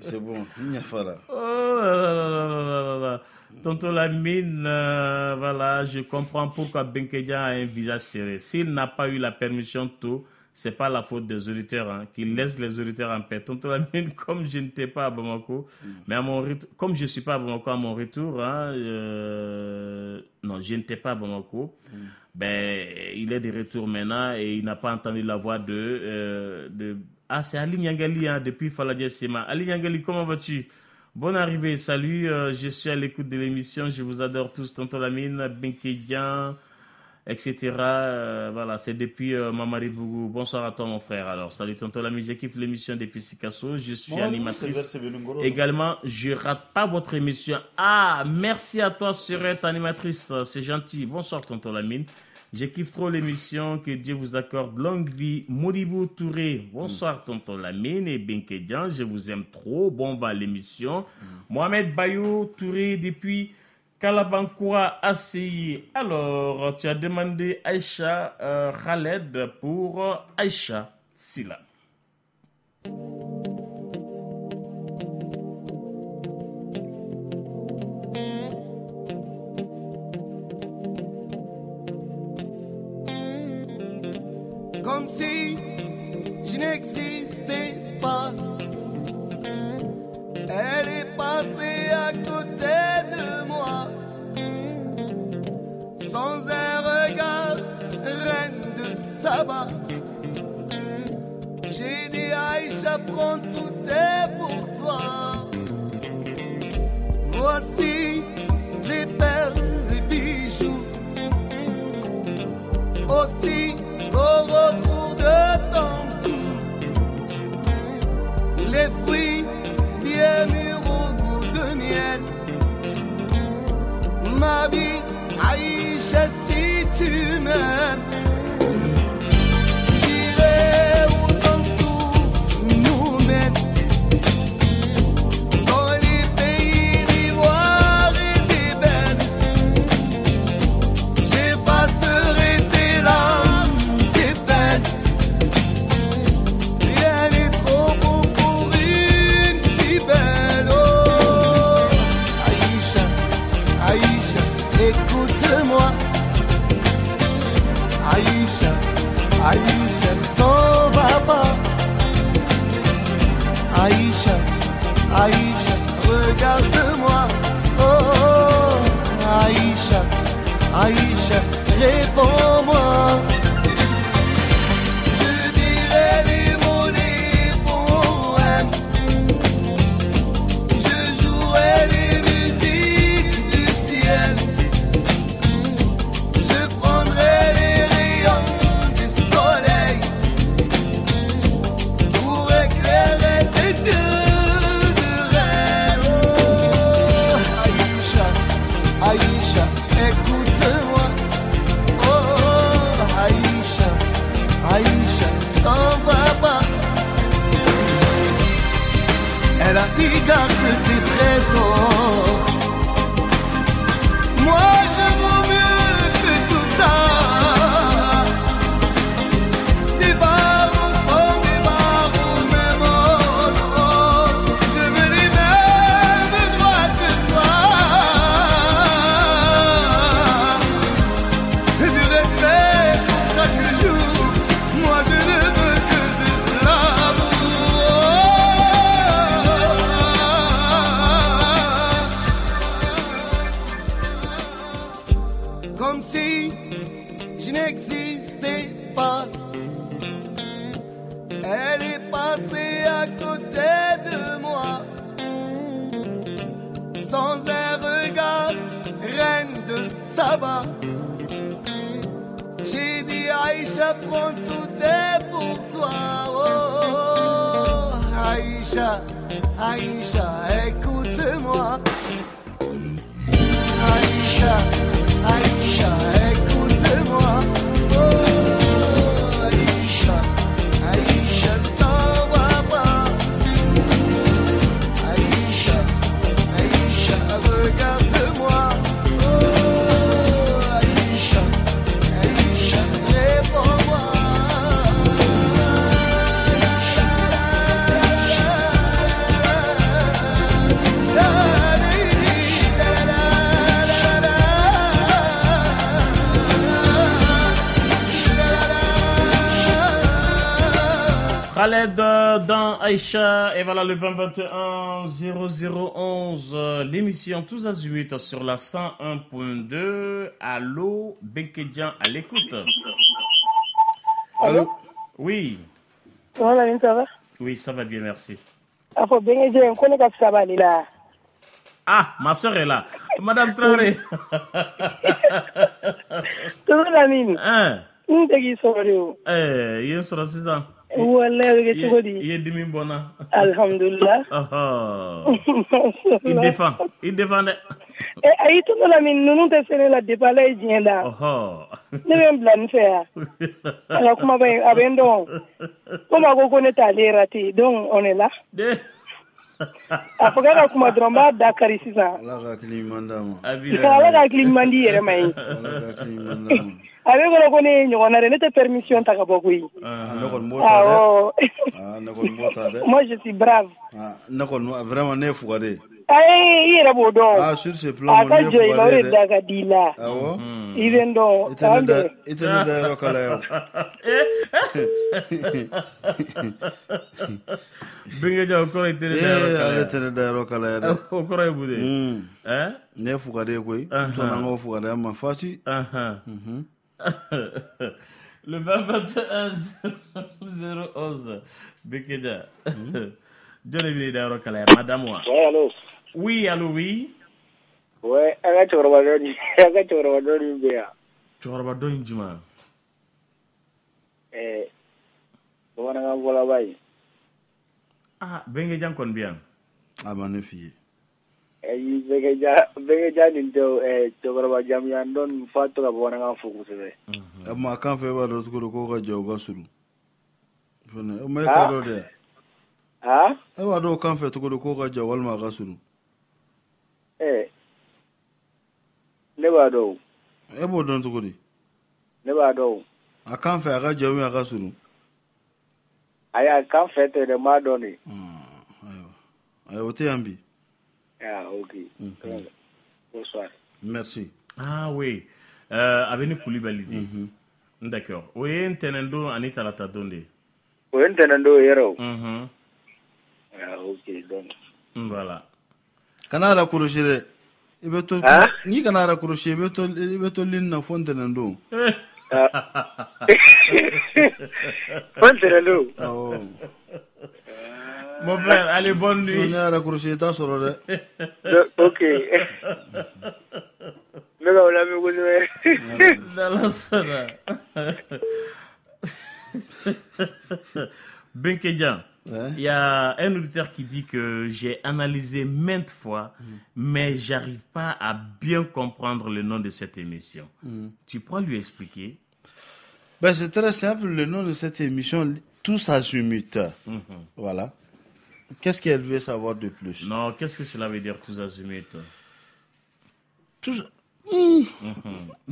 c'est bon il n'y a pas Oh là là là là là là. Tonton Lamine, euh, voilà, je comprends pourquoi Benkedia a un visage serré. S'il n'a pas eu la permission tôt, c'est pas la faute des auditeurs, hein, qui laissent les auditeurs en paix. Tonton Lamine, comme je n'étais pas à Bamako, mais à mon retour, comme je suis pas à Bamako à mon retour, hein, euh, non, je n'étais pas à Bamako. Ben, il est de retour maintenant et il n'a pas entendu la voix de, euh, de ah, c'est Ali Nyangali hein, depuis Faladia Sema. Ali Nyangali, comment vas-tu? Bonne arrivée, salut. euh, je suis à l'écoute de l'émission. Je vous adore tous, Tonton Lamine, Benkedian, etc. Euh, voilà, c'est depuis euh, Mamari Bougou. Bonsoir à toi, mon frère. Alors, salut, Tonton Lamine. Je kiffe l'émission depuis Sikasso. Je suis animatrice. Également, je rate pas votre émission. Ah, merci à toi, Surette, animatrice. C'est gentil. Bonsoir, Tonton Lamine. Je kiffe trop l'émission. Que Dieu vous accorde longue vie. Moribou Touré. Bonsoir, Tonton Lamine et Benkedjan. Je vous aime trop. Bon, va à l'émission. Mohamed Bayou Touré depuis Kalabankoura ACI. Alors, tu as demandé Aïcha euh, Khaled pour Aïcha Silla. Si je n'existais pas. Elle est passée à côté de moi, sans un regard, reine de Saba. J'ai dit Aïcha, prends tout est pour toi. Voici les perles, les bijoux aussi au retour de ton cou. Les fruits bien mûrs au goût de miel. Ma vie, Aïcha, si tu m'aimes. Aïcha, regarde-moi. Oh, Aïcha, Aïcha, réponds-moi. Euh, dans Aïcha. Et voilà le 2021 0011 euh, l'émission Tous Azimuts sur la 101.2 Allô Benkedjan à l'écoute. Allô? Oui. Min ça va? Oui ça va bien merci. A fɔ bɛnkɛ jɛ ko ne ka sabali la. Ah ma soeur est là. Madame Traoré. Toro Lamine. Hein? N tɛ k'i sɔrɔ de o. Eh, i ye n sɔrɔ sisan Walayi o bɛ kɛ cogo di? I ye dimi bɔ n na Alhamdulilah. Ɔhɔ. I défend I défend dɛ Eh, ayi Toro Lamine ninnu tɛ se ne la depuis ala ye diɲɛ da. Ɔhɔ. Ne bɛ n bila nin fɛ yan. A ka kumaba in a bɛ n dɔn. Komi a ko ko ne t'ale raté donc on est là. A fɔ k'a ka kuma dɔrɔn n b'a da kari sisan. Ala ka hakili ɲuman d'a ma. Ala ka hakili ɲuman di i yɛrɛ ma ye. Ala ka hakili ɲuman d'a ma. A bɛ kɔnɔ ko ne ye ɲɔgɔn na dɛ ne tɛ permission ta ka bɔ koyi. Ah, ne kɔni b'o ta dɛ. Awɔ. Ah, ne kɔni b'o ta dɛ. Moi je suis brave. Ah, ne kɔni vraiment ne ye fugari ye. Ayi i yɛrɛ b'o dɔn. Ah, sur ce plan, A ka jɔ i la o de ye da ka di i la. Awɔ. I bɛ n dɔn. I tɛ ne da i tɛ ne da yɔrɔ kala yan. Bengeja o kɔrɔ da Eh, yɔrɔ kala ale tɛ ne da yɔrɔ kala yan dɛ. O kɔrɔ ye mun de ye? Ne ye fugari ye koyi. K'o fugariya ma fasi. لبابة زيرو أوزة بكده جوني بني دارو كلام مدام وا وي الو وي وي أنا توربا دوني أنا توربا دوني بيا توربا دوني جما إيه وانا غنقول باي ah benge jankon biyan amane fiye ma ne f'i ye. ayi bɛnkɛja bɛnkɛja nin tɛ ɛɛ cɛkɔrɔba jamujan dɔ nin f'a to ka bamanankan fɔ kosɛbɛ A ma kan fɛ b'a dɔn cogo di ko ka jɛ o ka surun. Fɛnɛ, o ma e ka dɔn dɛ. ha E b'a dɔn o kan fɛ cogo di ko ka jɛ walima a ka surun. ɛɛ ne b'a dɔn o, E b'o dɔn cogo di? ne b'a dɔn o. A kan fɛ a ka jɛ ubiyɛn a ka surun. ayi a kan fɛ tɛ dɛ n b'a dɔn de Ayi, o tɛ yan bi. Ah ok bonsoir Merci. Ah oui. Euh, a bɛ ni Kulibali -hmm. D'accord. O ye ntɛnɛn don ani talata don de ye. o ye ntɛnɛn don yɛrɛ o -hmm. ah ok donc Voilà. Kana yɛrɛ kɔlɔsi dɛ. I bɛ to Ah? n'i kana yɛrɛ kɔlɔsi i bɛ to i bɛ to lini na fo ntɛnɛn don. fo ntɛnɛn don Awɔ. Mon frère, allez, bonne nuit. ok ne ka o lamɛn kosɛbɛ Dans la il y a un auditeur qui dit que j'ai analysé maintes fois, mais j'arrive pas à bien comprendre le nom de cette émission. Mm. Tu pourras lui expliquer? Ben, c'est très simple. Le nom de cette émission, Tous Azimuts. Mhm. Voilà. Qu'est-ce qu'elle veut savoir de plus? Non, qu'est-ce que cela veut dire, tous azimuts? Tous. Mhm.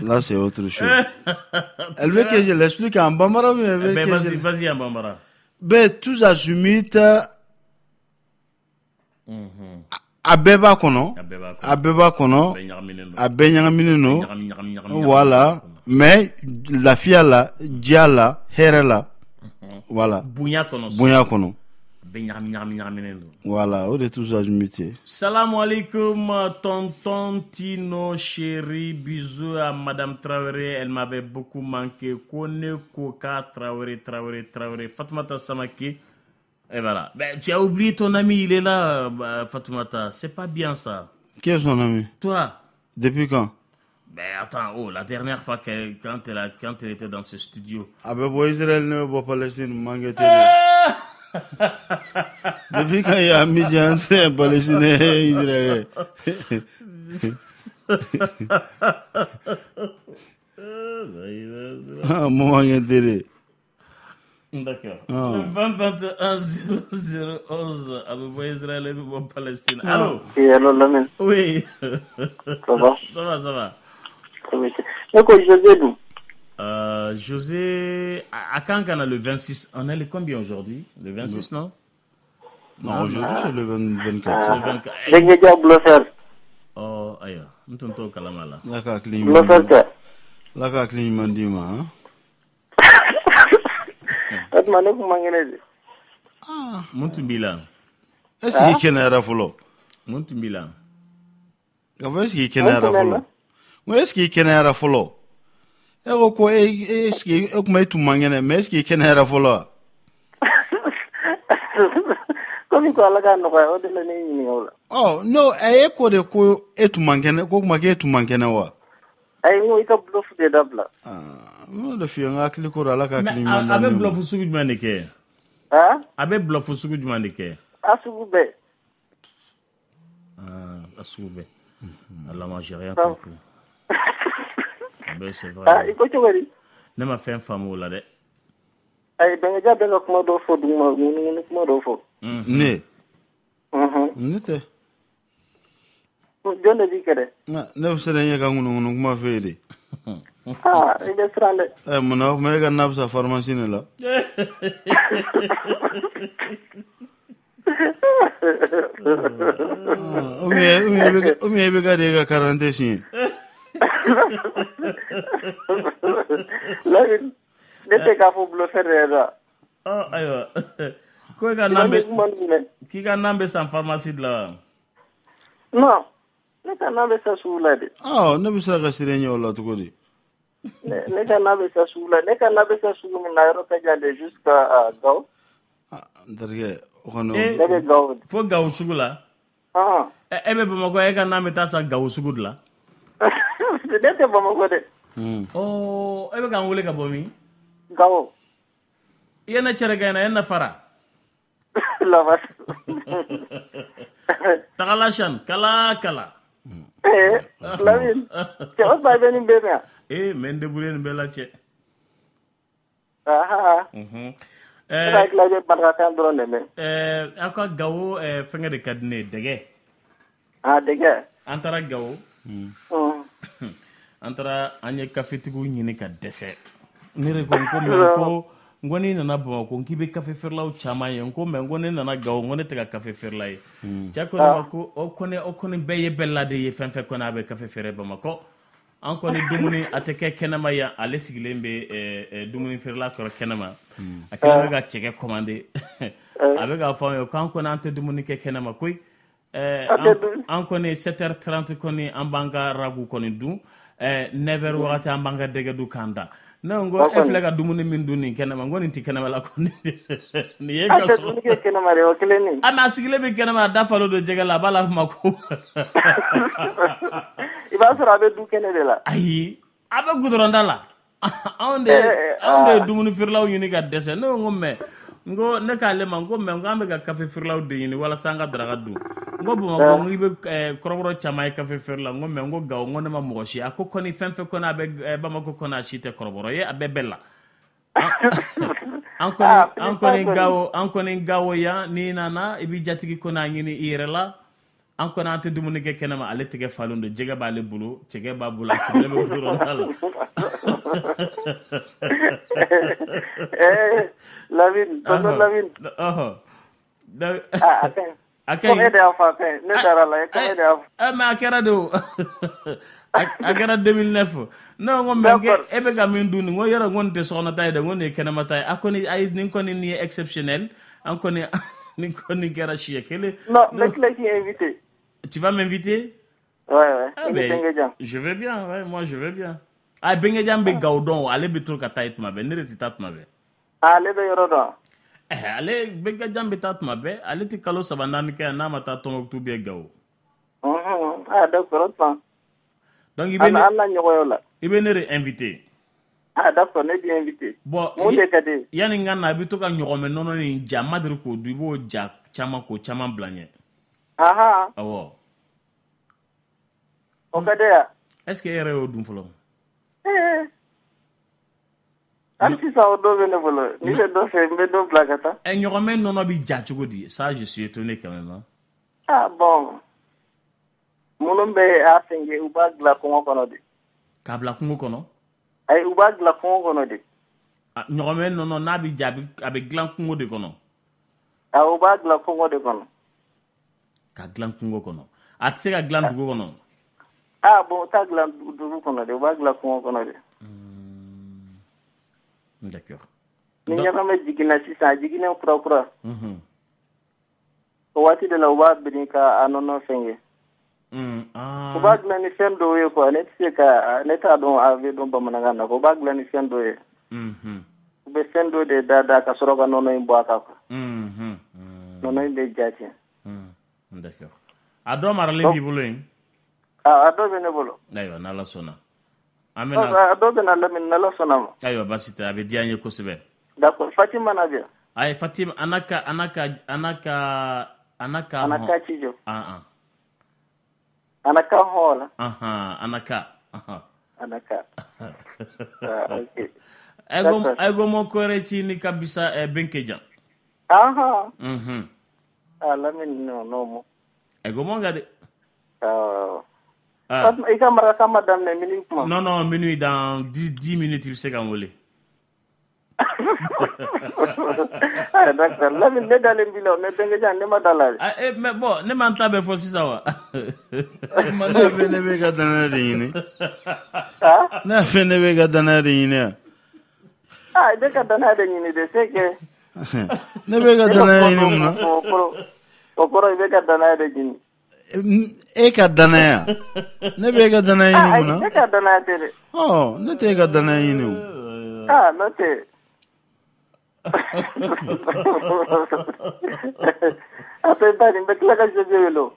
Là, c'est autre chose. Elle veut que je l'explique en bambara, mais elle veut Eh ben, vas-y, je... vas-y, en bambara. Ben, tous azimuts, Mhm. a bɛɛ b'a kɔnɔ A bɛɛ b'a kɔnɔ. a bɛɛ ɲagaminen don. a bɛɛ ɲagaminen don Ɲagami, ɲagami, ɲagami, voilà mais lafiya la diya la hɛrɛ la voilà Bonya kɔnɔ. Bɛɛ ɲagami, ɲagami, ɲagaminen don. voilà o de ye tous azimuts ye Salam alaikum, tonton Tino, chéri, bisous à Madame Traoré, elle m'avait beaucoup manqué. Kone Koka Traoré, Traoré, Traoré, Fatoumata Samaki. Et voilà. Ben, tu as oublié ton ami, il est là, bah, Fatoumata. C'est pas bien ça. qui est son ami? Toi, depuis quand? Ben attends, oh, la dernière fois quand, elle a, quand elle était dans ce studio. a bɛ bɔ israel ne bɛ bɔ palestine manqué tɛ de depuis quand il y a Midian c'est palestinien et israélien? Ah mo manqué tɛ de D'accord. Ah. Le 20 21 0011, à peu près Israël et peu Palestine. Ah. Allô? Oui, allô, Lamine. Oui. Ça va? Ça va, ça va. ne ko josé dun Euh, José, à quand on a le 26 On est le combien aujourd'hui? Le 26, non? Non aujourd'hui c'est le 20 C'est 24 le 24. bɛnkɛja blɔfɛr Oh, aïe. Nous t'entendons kalama là. la ka hakili blɔfɛr tɛ la ka hakili ɲuman d'i ma hein? o tuma ne kuma ŋɛnɛ de mun tun b'i la est ce que i kɛnɛyara e ko ko e e- e kuma e tun man kɛnɛ mais est kɛnɛ yɛrɛ fɔlɔ wa komi ko ala ka nɔgɔya o de la ne ɲininka o la ɔ no a ye ko de ko e tun man kɛnɛ ko kuma k'e tun man kɛnɛ wa? Ayi n ko i ka bulofu de dabila n y'o de f'i ye n ka hakili ko do ala ka hakili ɲuman a bɛ bulofu sugu jumɛn de kɛ a bɛ bulofu sugu jumɛn de kɛ a sugu bɛɛ Ah, a sugu bɛɛ ala ma bɛ ah i ko cogo di ne ma fɛn faamu o la dɛ ayi bɛnkɛja bɛ ka kuma dɔ fɔ duguma ŋunuŋunu kuma dɔ fɔ ne Mhm. ne tɛ jɔn de b'i kɛ dɛ ne. Bɛ se n ye ka ŋunuŋunu kuma fɛ ye de ah i bɛ siran dɛ ɛ munna o kuma e ka na bɛ sa pharmacie ne la ou bien ou bien i bɛ ka- ou bien i bɛ ka de e ka karante siɲɛ Login, dete ka fok lo fere la. Oh, aywa. Kwen ka nanbe... Ki ka nanbe san farmasid la? Non, ne ka nanbe sa sou la de. Oh, ne bi sa kasire nyo e, la tuko di. Ne ka nanbe sa sou la. Ne ka nanbe sa sou la. Na yoro ka jande jiska gaw. Darge, okon... Darge gaw. Fok gaw sugu la? Ha. Ebe Bamako, e ka nanbe ta sa gaw sugu la? Ne te Bamako de. Mm. Oh, o e bɛ k'an wele ka bɔ min gawo i ye ne fara? Labas tagalasan kala kala. Lamin cɛba ba bɛ nin bɛɛ na ee mɛ n debure nin bɛɛ la cɛ gawo eh, fɛngɛ de ka di ne ye dɛgɛ a dɛgɛ an taara an ye kafetigiw ɲini ka dɛsɛ. Ne de ko n ko mɛ ko n ko n'i nana bamakɔ n k'i bɛ kafe feerelaw caman ye. N ko mɛ n ko ne nana gawo n ko ne tɛ ka kafe feerela ye. Cɛ ko ne ma ko o kɔni o kɔni bɛɛ ye bɛɛ lade ye fɛn fɛn kɔni a bɛ kafe feere bamakɔ. An kɔni dumuni a tɛ kɛ kɛnɛma yan ale sigilen bɛ dumuni feerela kɔrɔ kɛnɛma. A kɛlen bɛ ka cɛkɛ commandé. A bɛ k'a fɔ an ye k'an kɔni an tɛ dumuni kɛ kɛnɛma koyi. An- kɔni 7h30 kɔni an b'an ka ragu kɔni dun 9h wagati an b'an ka dɛgɛ dun k'an da ne ko e filɛ ka dumuni min dun nin kɛnɛma n ko nin tɛ kɛnɛma la kɔni nin ye ka kɛ kɛnɛma de o kelen nin a mɛ a sigilen bɛ kɛnɛma a da falen don jɛgɛ la a b'a la kuma ko i b'a sɔrɔ a bɛ du kɛnɛ de la. Ayi a bɛ gudɔrɔnda la. Anw de anw de ye dumuni feerelaw ɲini ka dɛsɛ ne ko n ko mɛ n ko ne k'ale ma n ko mɛ n ko an bɛ ka kafe feerelaw de ɲini walasa an ka daraka dun n ko bamakɔ n ko i bɛ ɛɛ, kɔrɔbɔrɔ caman ye kafe feerela n ko mɛ n ko gawo n ko ne ma mɔgɔ si a ko kɔni fɛn fɛn kɔni a bɛ ɛɛ, bamakɔ kɔni a si tɛ kɔrɔbɔrɔ ye a bɛɛ bɛɛ la an kɔni Ah, an Filip kɔni kɔni. gawo an kɔni gawo yan n'i nana i bɛ jatigi kɔni a ɲini i yɛrɛ la an kɔni an tɛ dumuni kɛ kɛnɛma ale tɛgɛ falen don jɛgɛ b'ale bolo cɛgɛ b'a bolo a sigilen bɛ gudɔrɔnda la Lamin tonton Lamin Ɔhɔ. A kaɲi a ka comme ɲi e de y'a fɔ a kaɲi ne taara la e de y'a fɔ mais a kɛra de o a kɛra 2009 ne ko mɛ e bɛ ka min dun nin ko yɔrɔ ko nin tɛ sokɔnɔta ye dɛ ko nin ye kɛnɛmata ye a kɔni ayi nin kɔni nin ye exceptionnel an kɔni nin kɔni kɛra siɲɛ kelen non ne tila k'i invité tu vas m'inviter ouais ouais Ah, ben, je vais bien ouais, moi je vais bien a bengejan dɔn o ale bɛ to ka taa ye tuma bɛɛ ne de tɛ taa tuma bɛɛ ah ale bɛ yɔrɔ dɔn Eh, ale bengejan bɛ taa tuma bɛɛ ale tɛ kalo saba naani kɛ n'a ma taa tɔnbɔkutu bɛ gawo Mhm. ah d'accord tuma donc i an ne an na ɲɔgɔn o la i bɛ ne de inviter ah d'accord ne b'i invité bon mun de ka di ye yanni n ka na i bɛ to ka ɲɔgɔmɛ nɔnɔ nin ja n ma deli k'o dun i b'o ja caman k'o caman bila n ɲɛ Aha. Awo. O ka de ya? Eske ere yo dun folo? E. An si sa o do vene folo. Ni le do se, mbe do plakata. Eh, e nyoron men nono bi dja choko di. Sa je suis étonné quand même. Ah bon. Mounon be asenge uba gla kongo kono di. Ka bla kongo kono? Ay uba gla kongo kono di. Ah, nyoron men nono na bi dja abe glan kongo de kono? A uba gla kongo de kono. Ka dilan kungo kɔnɔ a tɛ se ka dilan dugu kɔnɔ ah bon u t'a dilan du- dugu kɔnɔ de u b'a dilan kungo kɔnɔ de d'accord. Ni ɲagamɛ jiginna sisan a jiginnen kura kura Mhm. o waati de la u b'a biri ka a nɔnɔ fɛngɛ Mm, u b'a dilan ni fɛn dɔw ye kuwa ne tɛ se ka ne t'a dɔn a bɛ dɔn bamanankan na u b'a dilan ni fɛn dɔw ye. Mhm. u bɛ fɛn dɔ de da da ka sɔrɔ ka nɔnɔ in bɔ a kan kuwa Mhm. Mm. nɔnɔ in bɛ ja tiɲɛ Mm. D'accord. A dɔ maralen b'i bolo yen a dɔw bɛ ne bolo. Ayiwa n'ala sɔnna an bɛna a dɔw bɛ na lamini n'ala sɔnna ma ayiwa baasi tɛ a bɛ diya n ye kosɛbɛ d'accord. Fatima na bɛ ayi fatima an n'a ka an n'a ka an n'a ka an n'a ka ana hɔn- ka ci jɔ an an ana ka hɔn la Anhan an n'a ka ana ka Ah, ok. D'accord. ego mo kore chini kabisa eh, benkeja. aha. Mhm. a lamini Ah, alamin no nomo e gomon gade? Ah. ah. I ka e mara ka ma daminɛ minui kuma non non minui dans dix dix minutes i be se ka n wele d'accord lamin ne dalen bi la mais bengejan ne ma da la ah, eh, mais bon ne man ta bɛɛ fɔ sisan wa ne fɛ ne bɛ ka danaya de ɲini ne fɛ ne bɛ ka danaya de ɲini a ne ka danaya de ɲini de se kɛ ne bɛ ka danaya ɲini mun na o kɔrɔ i bɛ ka danaya de ɲini e ka danaya ne bɛ e ka danaya ah ɲini mun na ne ka danaya tɛ dɛ ne tɛ e ka danaya ɲini o ah n'o tɛ a tɛ ba nin bɛ tila ka jɛjɛ wele o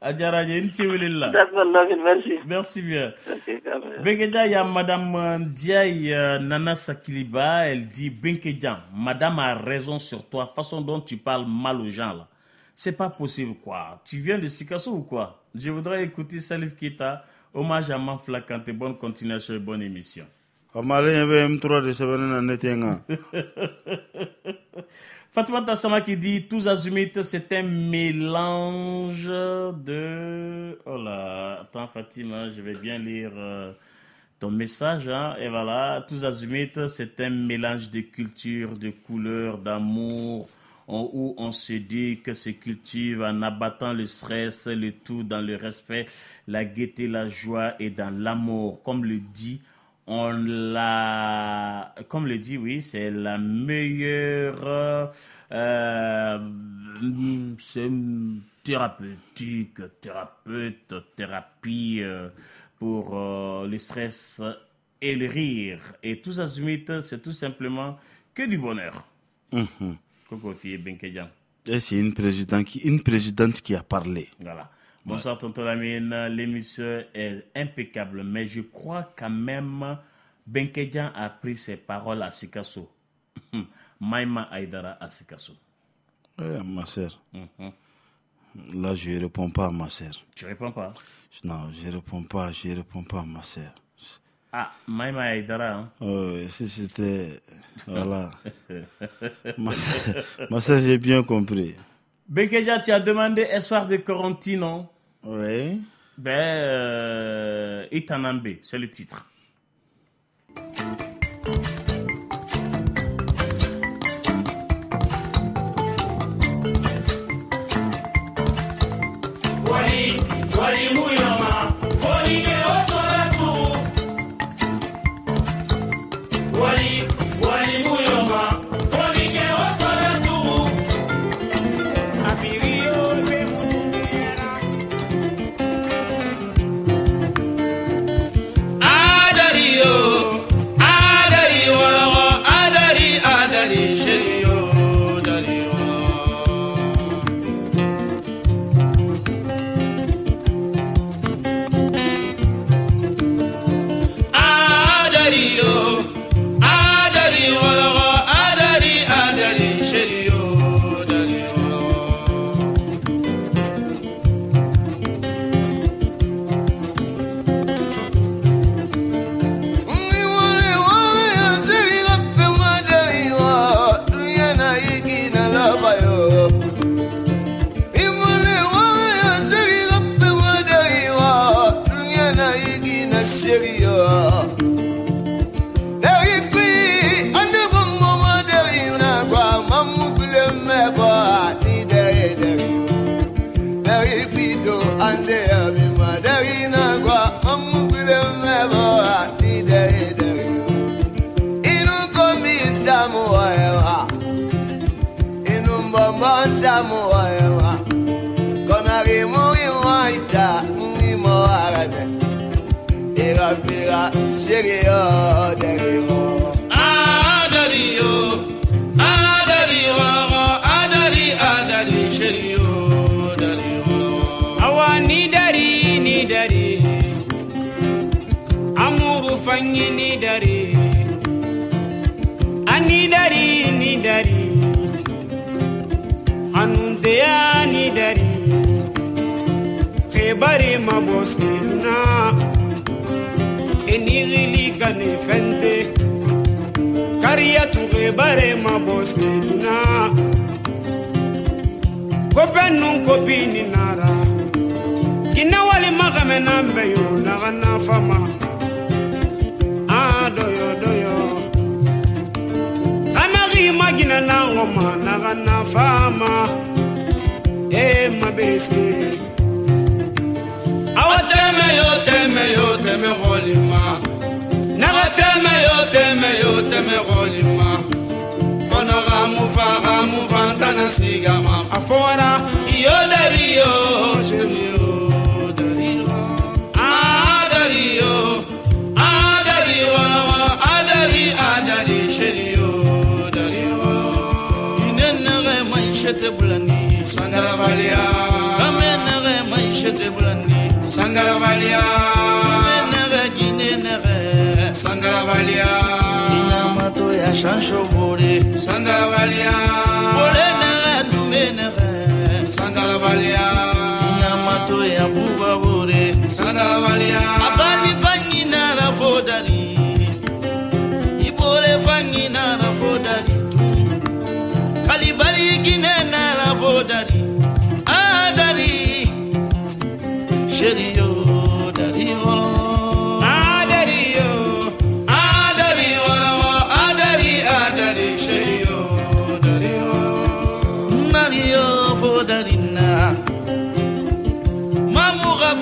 Voilà ça. Adjara Nchi Wililla. d'accord lamini merci Merci bien. Ok, quand même. Benkeja, il y a Madame Ndiaye euh, Nana Sakiliba. Elle dit Benkeja, Madame a raison sur toi. Façon dont tu parles mal aux gens là. C'est pas possible quoi. Tu viens de Sikasso ou quoi? Je voudrais écouter Salif Kita. Hommage à Manfla Kanté. Bonne continuation et bonne émission. a malen m3 de sɛbɛnnen na ne tɛ n kan Fatima Tassama qui dit tous azimuts, c'est un mélange de. Oh là, attends Fatima, je vais bien lire euh, ton message. hein. Et voilà, tous azimuts, c'est un mélange de culture, de couleurs, d'amour, où on se dit que se cultive en abattant le stress, le tout dans le respect, la gaieté, la joie et dans l'amour. Comme le dit on l'a, comme le dit, oui, c'est la meilleure, euh, thérapeutique, thérapeute, thérapie euh, pour euh, le stress et le rire. Et tous azimuts, c'est tout simplement que du bonheur. Mhm. C'est une présidente qui, une présidente qui a parlé. Voilà. Bonsoir, tonton Lamine. L'émission est impeccable, mais je crois quand même Benkedjan a pris ses paroles à Sikasso. Maïma Aïdara à Sikasso. Eh, ma sœur, Mhm. là je ne réponds pas à ma sœur. Tu réponds pas? Non, je ne réponds pas, je réponds pas à ma sœur. Ah, Maïma Aïdara. Hein? Oh, si c'était... Voilà. ma sœur, j'ai bien compris. Benkedjan, tu as demandé Espoir de Corentino. Oui. Ben, euh, Itanambe, c'est le titre. Wali, wali muyama,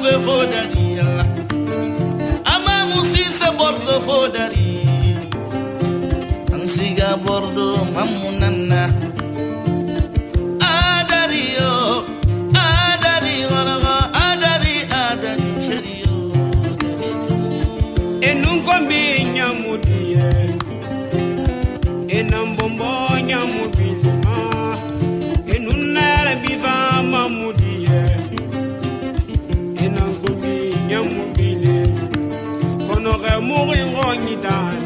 ɓe fo dari allah amma musise ɓorɗo siga ɓorɗo mammu nanna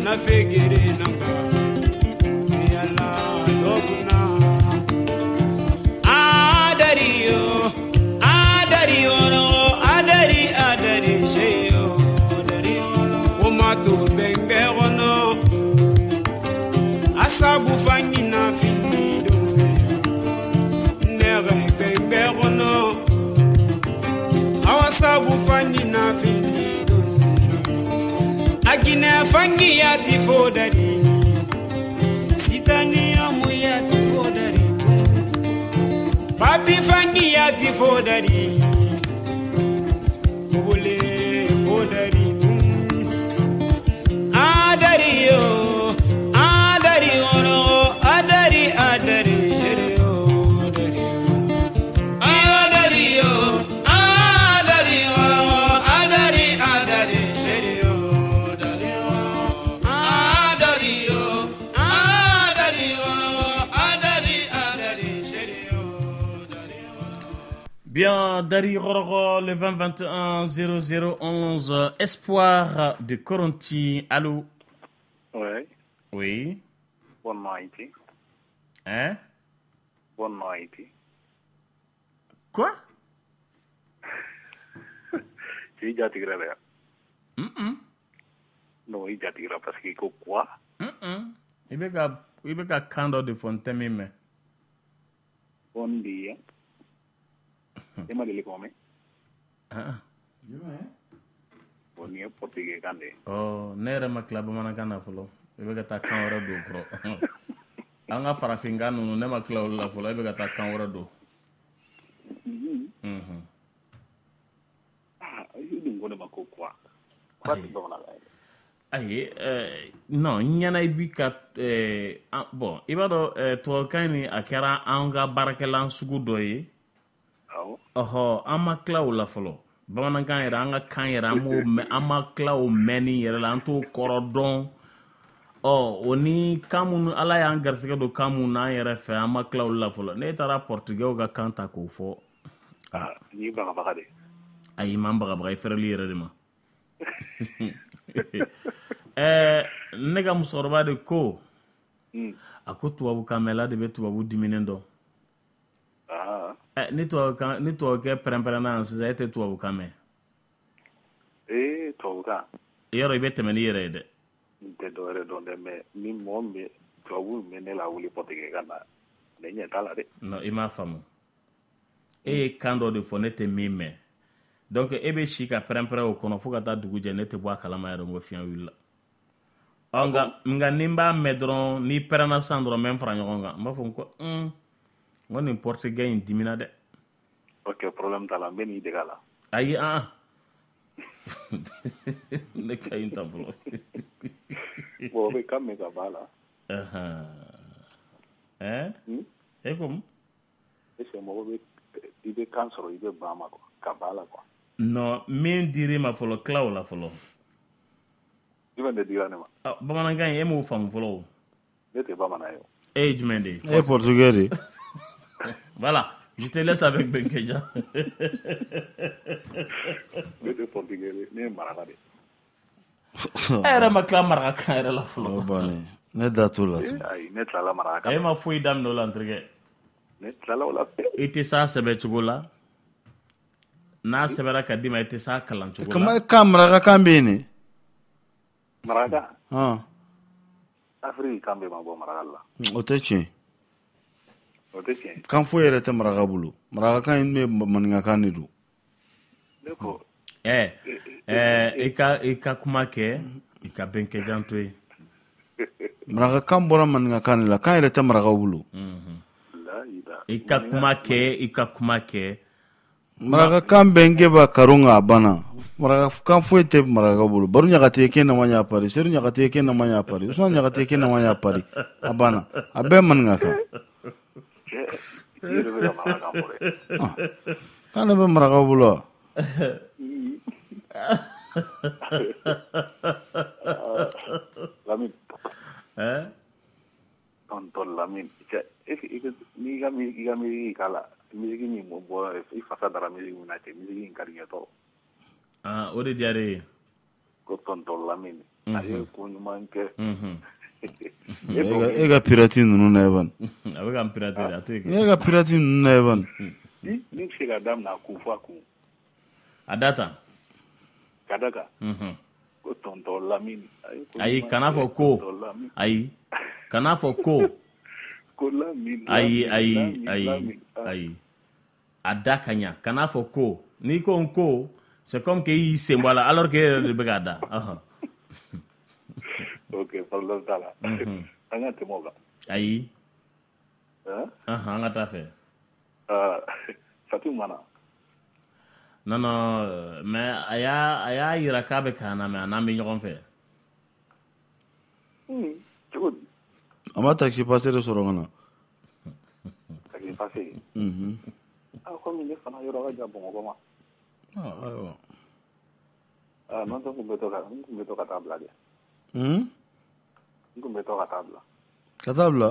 I figured it. Fangi ti fodari, Sitani ya ti fodari, Babi fangi ti fodari. Dari Roro, le 20-21-0011, Espoir de Coronti. Allô? Oui. Oui. Bonne nuit. Hein? Bonne nuit. Quoi? Tu dis là. Non, il dit là parce qu'il y a quoi Il veut qu'à Kando de Fontaine, mais. Bon dia. Hmm. ema lele kome o ni ye pɔrtugɛ kan de ah, ah. Eh? Oh, ne yɛrɛ ma kila bamanankan na fɔlɔ. I bɛ ka taa kan wɛrɛ don kɔrɔ. An ka farafinkan ninnu ne ma kila olu la fɔlɔ. I bɛ ka taa kan wɛrɛ don. Mhm. Ayi. Euh, non ɲɛna i bi ka euh, bɔn i b'a dɔn euh, tubabukan ni a kɛra an ka baarakɛlan sugu dɔ ye. Ɔhɔ. An ma tila o la fɔlɔ. Bamanankan yɛrɛ an ka kan yɛrɛ an m'o mɛn an ma tila o mɛnni yɛrɛ la an t'o kɔrɔ dɔn. Ɔ o ni kan minnu ala y'an garisɛgɛ don kan minnu na an yɛrɛ fɛ an ma tila olu la fɔlɔ. N'e taara pɔrtugɛw ka kan ta k'o fɔ. Ah, ni bagabaga de. ayi man bagabaga i fɛrɛli yɛrɛ de ma. Ɛɛ ne ka musokɔrɔba de ko Mm. a ko tubabukan mɛnla de bɛ tubabu diminen dɔn ni tubabukan ni tubabukɛ pɛrɛn-pɛrɛnna yan sisan e tɛ tubabukan mɛn eh, tubabukan. yɔrɔ i bɛ tɛmɛ ni yɛrɛ ye dɛ N tɛ dɔwɛrɛ dɔn dɛ, mais ni mɔgɔ bɛ tubabu bɛ ne la wuli pɔtɛkɛ ka na, ne ɲɛ t'a la dɛ. i m'a faamu e ye kan dɔ de fɔ ne tɛ min mɛn donc e bɛ si ka pɛrɛn-pɛrɛn o kɔnɔ fo ka taa dugu jɛ ne tɛ bɔ a kalama yɛrɛ ko fiɲɛ wulila nka nka ni n b'a mɛn dɔrɔn n'i pɛrɛnna san dɔrɔn n bɛ fara ɲɔgɔn kan. N b'a fɔ n ko un n ko nin pɔrtigɛ in dimina dɛ Ok, problème t'a la, n bɛ n'i dege a la. ayi an ne ka ɲi ta bolo Bon, o bɛ kan mɛn ka b'a la. ɛn e comme? Est-ce que mɔgɔ bɛ i bɛ kan sɔrɔ i bɛ ban a ma quoi, ka b'a la quoi. non min dir'i ma fɔlɔ tila o la fɔlɔ Jumɛn de dira ne ma? Bamanankan in e m'o faamu fɔlɔ o Ne tɛ bamanan ye o. e ye jumɛn de ye e ye portugais de ye Voilà, je te laisse avec Benkeja. De ye. E yɛrɛ ma tila marakakan yɛrɛ la fɔlɔ. ne da t'o la ne tilala maraka kan. E ma foyi daminɛ o la n terikɛ. Ne tilala o la pewu. I tɛ s'a sɛbɛ cogo la. N'a sɛbɛra ka d'i ma i tɛ s'a kalan cogo kama la. kan marakakan bɛ yen ne Maraka, hɔn Afiriki kan bɛ ma bɔ maraka la. o tɛ tiɲɛ O tɛ tiɲɛ ye. kan foyi yɛrɛ tɛ maraka bolo marakakan in bɛ maninkakan de don Ne ko, Ɛ ɛ i ka i ka kuma kɛ i ka Benkeja to yen. marakakan bɔra maninkakan de la kan yɛrɛ tɛ marakaw bolo. I ka kuma kɛ i ka kuma kɛ. marakakan bɛ n ba karon a banna marakakan foyi tɛ maraka bolo baro ɲagate ke nama ya pari. Seru ɲagate ke nama ya pari. Usman ɲagate ke nama ya pari. A bana a bɛɛ maninkakan Cɛ, i yɛrɛ bɛ ka maraka bɔ dɛ. kan bɛ marakaw bolo wa Lamine, Ɛ tonton Lamine, n'i ka mi- i ka misiki k'a la, misiki min bɔ bɔ i fasa dara misiki min na cɛ, misiki in ah o de diyara e ye. Ko tonton Lamine, a ye ko ɲuman kɛ. Mhm. e ka- pirati ninnu na eban A bɛ ka n pirate de a to yen. e ka pirati ninnu na eban Ni ni bɛ se ka daminɛ a kun fɔ a kun, A da tan. ka da kan, Mhm. ko ye ko Ayi kana fɔ ko. Ayi. Kana fɔ ko. Ayi ayi ayi ayi a da ka ɲa kan'a fɔ ko n'i ko n ko c'est comme que i y'i sen bɔ a la alors que e yɛrɛ de bɛ k'a da. Ok, problème t'a la. An ka tɛmɛ o kan. ayi an ka taa fɛ Ah, mana. non non mais a y'a a y'a yira k'a bɛ k'an na mais a n'an bɛ ɲɔgɔn fɛ cogo di? a ma taxi passer de sɔrɔ ka na taxi passé. Ah, komi ne fana yɔrɔ ka jan Bamakɔ ma. Ayiwa n'o tɛ n kun bɛ to ka n kun bɛ to ka taa bila de. N kun bɛ to ka taa bila. ka taa bila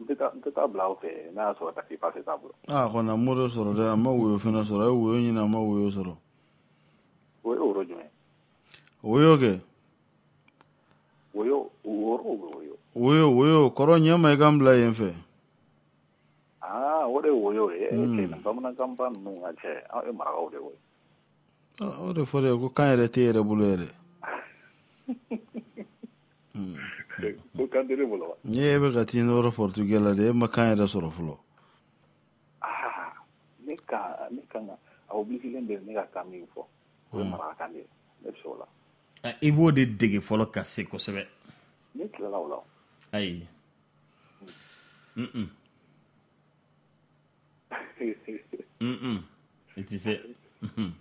N tɛ taa n tɛ taa bila aw fɛ n'a y'a sɔrɔ taxi passe t'a bolo. kɔni a m'o de sɔrɔ dɛ a ma woyo fɛnɛ sɔrɔ a ye woyo ɲini a ma woyo sɔrɔ O ye woro jumɛn? woyo kɛ Woyo woro o bɛ woyo. woyo woyo kɔrɔ ɲɛ ma i kan bila yen fɛ Ah, o de ye woyo ye. e Cɛ nin bamanankan ba ninnu ka cɛ aw ye marakaw de ye o. O de fɔ de ko kan yɛrɛ tɛ yɛrɛ bolo yɛrɛ Ko kan tɛ ne bolo wa? n'i e bɛ ka t'i nɔrɔ portugais la de e ma kan yɛrɛ sɔrɔ fɔlɔ Ah, ne ka ne kan ka a obligelen de ne ka kan min fɔ. O ye marakakan de ye. Ne bɛ se o la. I b'o de dege fɔlɔ ka se kosɛbɛ Ne tilala o la. ayi Mm-mm. Mm-mm. i tɛ se.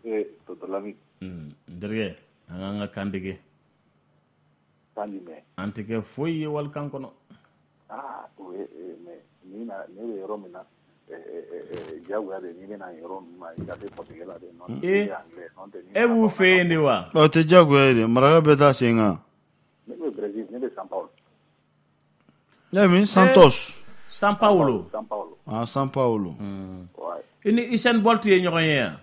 Eh, tonton Lamine. Mm, n terikɛ an k'an ka kan dege san jumɛn an tɛ kɛ foyi ye walikan kɔnɔ ah o ye eh, na ne bɛ yɔrɔ min na eh, eh, eh, eh, de n'i bɛna yɔrɔ ninnu ma i ka se portugais la de Eh. e b'u fɛ yen de wa? O tɛ jagoya ye de maraka bɛ taa sen kan ne bɛ brésil ne bɛ san paulo min santos san paulo san paulo ah san paulo i ni usain bolt ye ɲɔgɔn ye yan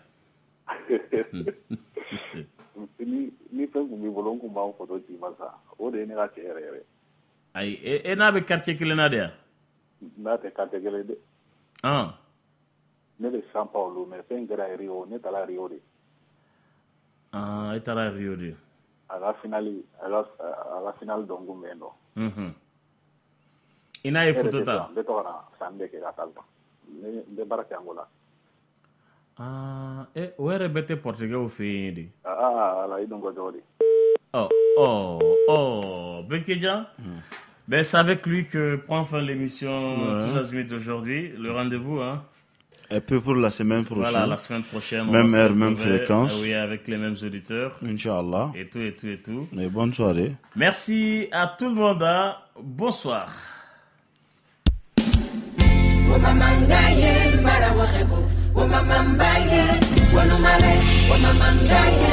ni ni fɛn kun b'i bolo n kun b'an foto ci ma sa o de ye ne ka cɛ yɛrɛ yɛrɛ ayi e e n'a bɛ quartier kelen na de ya n'a tɛ kante kelen dɛ ne bɛ san paulo mais fɛn kɛra rio ne taara rio de. Ah i taara rio de. A ka finali a ka a ka finali dɔn kun bɛ yen nɔ unhun i n'a ye Ne tɛ ta taa, n bɛ to ka na sanni de kɛ ka taa ne n bɛ baara kɛ angola. e o yɛrɛ bɛɛ tɛ portugais fɛ yen de ah ala i dun ko cogo di Oh, oh, oh, Bekeja. Ben, c'est avec lui que prend fin l'émission Ouais. Tous Azimuts d'aujourd'hui. Le rendez-vous, hein. et puis pour la semaine prochaine Voilà, la semaine prochaine. on même se heure même retrouver, fréquence ah oui, avec les mêmes auditeurs. Inch'Allah. Et tout, et tout, et tout. et bonne soirée Merci à tout le monde. hein. Bonsoir. Wamamambaye Wanumale Wamamangaye